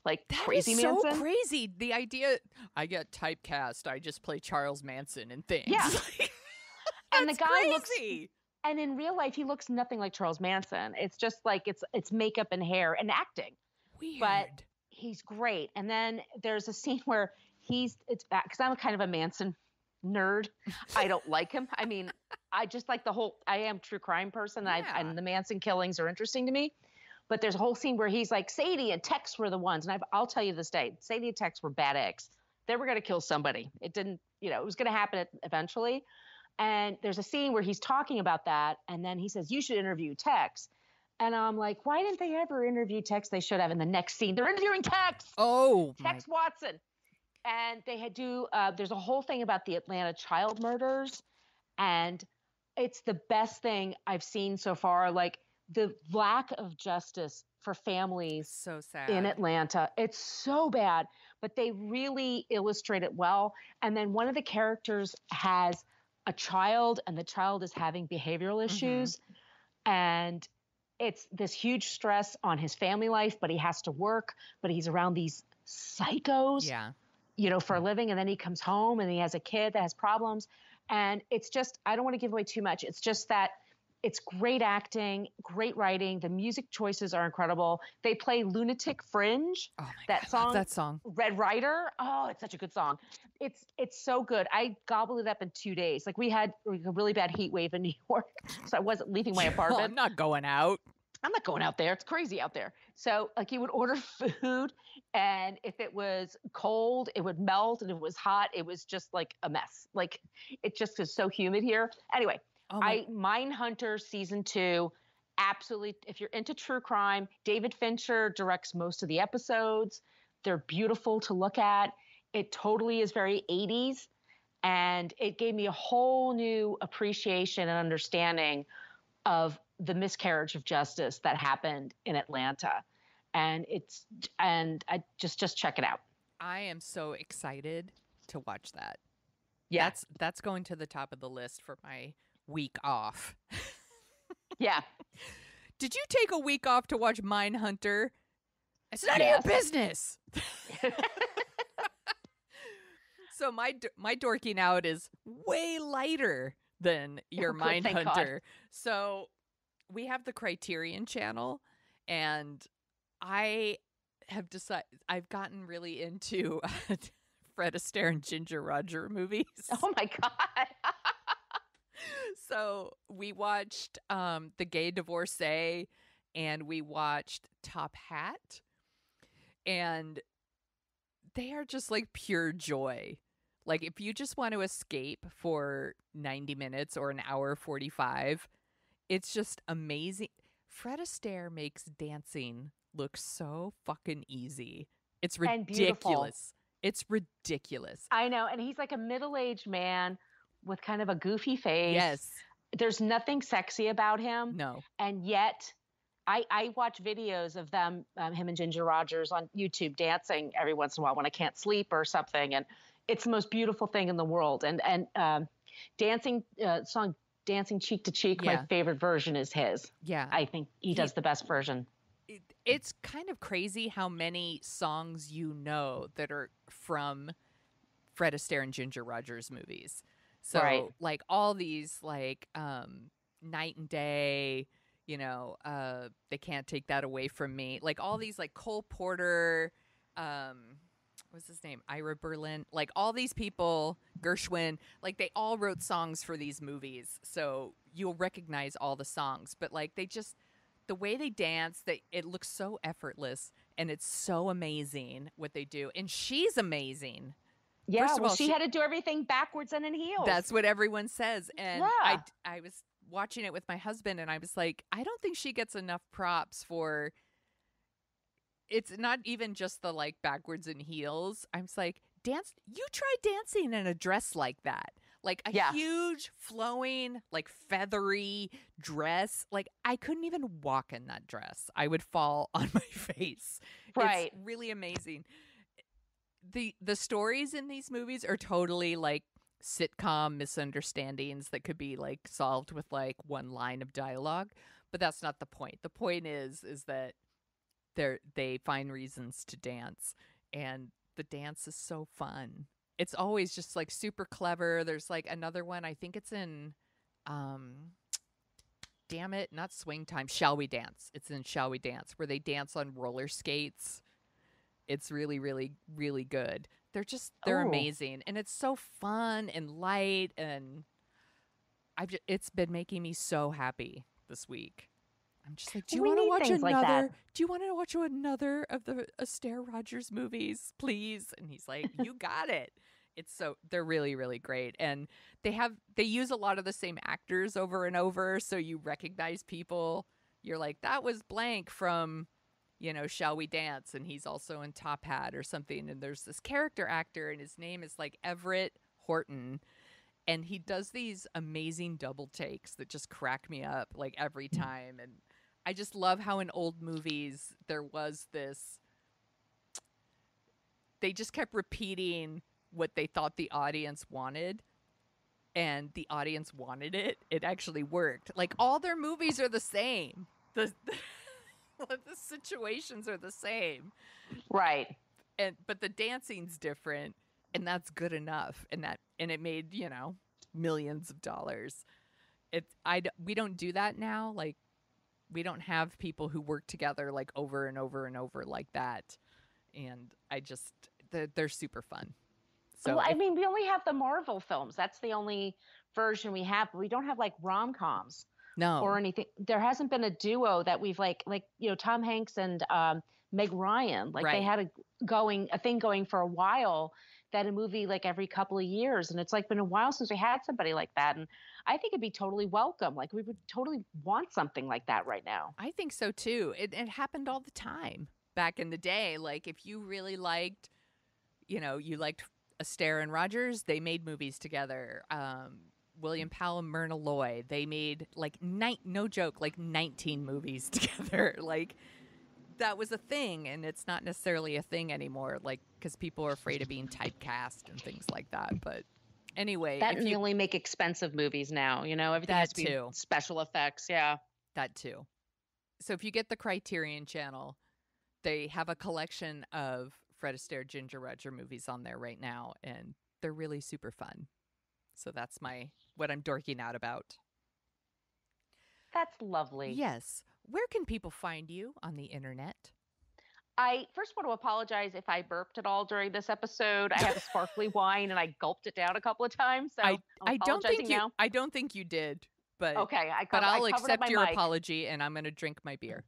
[SPEAKER 3] like
[SPEAKER 2] That is
[SPEAKER 3] crazy
[SPEAKER 2] so
[SPEAKER 3] Manson.
[SPEAKER 2] crazy. The idea I get typecast. I just play Charles Manson and things.
[SPEAKER 3] Yeah. and the guy looks
[SPEAKER 2] crazy.
[SPEAKER 3] and in real life he looks nothing like Charles Manson. It's just like it's it's makeup and hair and acting.
[SPEAKER 2] weird.
[SPEAKER 3] He's great. And then there's a scene where he's it's back, because I'm kind of a Manson nerd. I don't like him. I mean, I just like the whole. I am true crime person. I,
[SPEAKER 2] Yeah.
[SPEAKER 3] and the Manson killings are interesting to me. But there's a whole scene where he's like, Sadie and Tex were the ones, and I've, I'll tell you this day, Sadie and Tex were bad eggs. They were going to kill somebody. It didn't, you know, it was going to happen eventually. And there's a scene where he's talking about that, and then he says, "You should interview Tex." And I'm like, why didn't they ever interview Tex? They should have. In the next scene, they're interviewing Tex.
[SPEAKER 2] oh my
[SPEAKER 3] Tex Watson. And they had do uh, there's a whole thing about the Atlanta child murders, and it's the best thing I've seen so far. Like the lack of justice for families
[SPEAKER 2] so sad.
[SPEAKER 3] in Atlanta. It's so bad, but they really illustrate it well. And then one of the characters has a child, and the child is having behavioral issues. And it's this huge stress on his family life, but he has to work, but he's around these psychos,
[SPEAKER 2] Yeah.
[SPEAKER 3] you know, for a living. And then he comes home and he has a kid that has problems. And it's just, I don't want to give away too much. It's just that it's great acting, great writing. The music choices are incredible. They play Lunatic Fringe,
[SPEAKER 2] Oh my
[SPEAKER 3] That
[SPEAKER 2] God,
[SPEAKER 3] song-
[SPEAKER 2] that song.
[SPEAKER 3] Red Rider. Oh, it's such a good song. It's it's so good. I gobbled it up in two days. Like we had a really bad heat wave in New York, so I wasn't leaving my
[SPEAKER 2] Oh,
[SPEAKER 3] apartment.
[SPEAKER 2] I'm not going out.
[SPEAKER 3] I'm not going out there. It's crazy out there. So like you would order food and if it was cold, it would melt and if it was hot, it was just like a mess. Like it just is so humid here. Anyway,
[SPEAKER 2] Oh my,
[SPEAKER 3] I Mindhunter season 2 absolutely if you're into true crime, David Fincher directs most of the episodes. They're beautiful to look at. It totally is very 80s and it gave me a whole new appreciation and understanding of the miscarriage of justice that happened in Atlanta. And it's and I just just check it out.
[SPEAKER 2] I am so excited to watch that.
[SPEAKER 3] Yeah.
[SPEAKER 2] That's that's going to the top of the list for my week off.
[SPEAKER 3] Yeah.
[SPEAKER 2] Did you take a week off to watch Mindhunter? It's none
[SPEAKER 3] Yes.
[SPEAKER 2] of your business. so my my dorking out is way lighter than your
[SPEAKER 3] Oh, God.
[SPEAKER 2] Mindhunter. So we have the Criterion channel and I have decided I've gotten really into Fred Astaire and Ginger Roger movies.
[SPEAKER 3] Oh my God.
[SPEAKER 2] So we watched um The Gay Divorcee and we watched Top Hat. And they are just like pure joy. Like if you just want to escape for 90 minutes or an hour 45, it's just amazing. Fred Astaire makes dancing look so fucking easy. It's ridiculous. It's ridiculous.
[SPEAKER 3] I know. And he's like a middle aged man with kind of a goofy face.
[SPEAKER 2] Yes.
[SPEAKER 3] There's nothing sexy about him.
[SPEAKER 2] No.
[SPEAKER 3] And yet, I, I watch videos of them, um, him and Ginger Rogers on YouTube dancing every once in a while when I can't sleep or something. And it's the most beautiful thing in the world. And, and, um, dancing, uh, song Dancing Cheek to Cheek, yeah. my favorite version is his.
[SPEAKER 2] Yeah.
[SPEAKER 3] I think he, he does the best version.
[SPEAKER 2] It, it's kind of crazy how many songs you know that are from Fred Astaire and Ginger Rogers movies. So right. like all these like um night and day, you know, uh they can't take that away from me. Like all these like Cole Porter, um what's his name? Ira Berlin, like all these people, Gershwin, like they all wrote songs for these movies. So you'll recognize all the songs, but like they just the way they dance, they it looks so effortless and it's so amazing what they do. And she's amazing.
[SPEAKER 3] Yeah, First well, all, she, she, had to do everything backwards and in heels.
[SPEAKER 2] That's what everyone says. And yeah. I, I was watching it with my husband, and I was like, I don't think she gets enough props for. It's not even just the like backwards and heels. I'm like, dance. You try dancing in a dress like that, like a yeah. huge flowing, like feathery dress. Like I couldn't even walk in that dress. I would fall on my face.
[SPEAKER 3] Right.
[SPEAKER 2] It's really amazing the the stories in these movies are totally like sitcom misunderstandings that could be like solved with like one line of dialogue but that's not the point. The point is is that they they find reasons to dance and the dance is so fun. It's always just like super clever. There's like another one i think it's in um damn it not swing time shall we dance? It's in shall we dance where they dance on roller skates it's really, really, really good. They're just they're oh. amazing, and it's so fun and light, and I've just, it's been making me so happy this week. I'm just like, do you want to watch another? Like do you want to watch another of the Astaire Rogers movies, please? And he's like, you got it. It's so they're really really great, and they have they use a lot of the same actors over and over, so you recognize people. You're like, that was blank from you know, Shall We Dance? And he's also in Top Hat or something. And there's this character actor, and his name is like Everett Horton. And he does these amazing double takes that just crack me up like every mm. time. And I just love how in old movies there was this. They just kept repeating what they thought the audience wanted and the audience wanted it, it actually worked. Like all their movies are the same. The, the the situations are the same.
[SPEAKER 3] Right.
[SPEAKER 2] And but the dancing's different and that's good enough and that and it made, you know, millions of dollars. It's I we don't do that now like we don't have people who work together like over and over and over like that. And I just they're, they're super fun.
[SPEAKER 3] So well, I mean, we only have the Marvel films. That's the only version we have. But we don't have like rom coms
[SPEAKER 2] no.
[SPEAKER 3] or anything there hasn't been a duo that we've like like you know tom hanks and um, meg ryan like right. they had a going a thing going for a while that a movie like every couple of years and it's like been a while since we had somebody like that and i think it'd be totally welcome like we would totally want something like that right now.
[SPEAKER 2] I think so too. It, it happened all the time back in the day like if you really liked you know you liked astaire and rogers they made movies together um, William Powell and Myrna Loy. They made like night no joke, like 19 movies together. like that was a thing and it's not necessarily a thing anymore like cuz people are afraid of being typecast and things like that. But anyway,
[SPEAKER 3] that you, only make expensive movies now, you know, everything has to too. be special effects, yeah.
[SPEAKER 2] That too. So if you get the Criterion channel, they have a collection of Fred Astaire Ginger Roger movies on there right now and they're really super fun. So that's my what I'm dorking out about.
[SPEAKER 3] That's lovely.
[SPEAKER 2] Yes. Where can people find you on the internet?
[SPEAKER 3] I first want to apologize if I burped at all during this episode. I have a sparkly wine and I gulped it down a couple of times. So I, I don't
[SPEAKER 2] think
[SPEAKER 3] you. Now.
[SPEAKER 2] I don't think you did. But
[SPEAKER 3] okay,
[SPEAKER 2] I but I'll I accept your mic. apology and I'm going to drink my beer.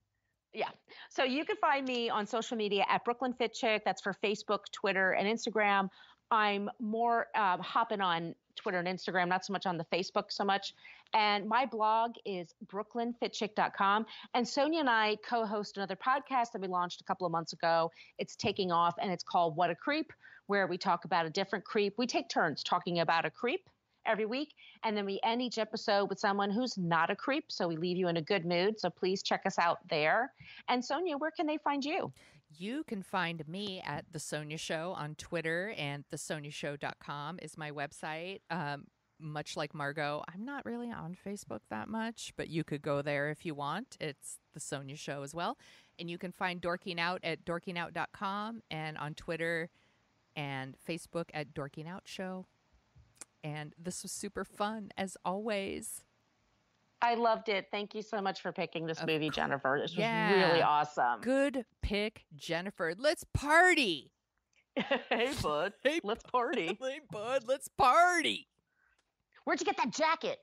[SPEAKER 3] Yeah. So you can find me on social media at Brooklyn Fit Chick. That's for Facebook, Twitter, and Instagram. I'm more um, hopping on Twitter and Instagram, not so much on the Facebook so much. And my blog is brooklynfitchick.com. And Sonia and I co host another podcast that we launched a couple of months ago. It's taking off and it's called What a Creep, where we talk about a different creep. We take turns talking about a creep every week. And then we end each episode with someone who's not a creep. So we leave you in a good mood. So please check us out there. And Sonia, where can they find you?
[SPEAKER 2] You can find me at The Sonia Show on Twitter, and thesoniashow.com is my website. Um, much like Margo, I'm not really on Facebook that much, but you could go there if you want. It's The Sonia Show as well. And you can find Dorking Out at dorkingout.com and on Twitter and Facebook at Dorking Out Show. And this was super fun as always.
[SPEAKER 3] I loved it. Thank you so much for picking this of movie, course. Jennifer. This yeah. was really awesome.
[SPEAKER 2] Good pick, Jennifer. Let's party.
[SPEAKER 3] hey, bud. Hey, let's party.
[SPEAKER 2] hey, bud. Let's party.
[SPEAKER 3] Where'd you get that jacket?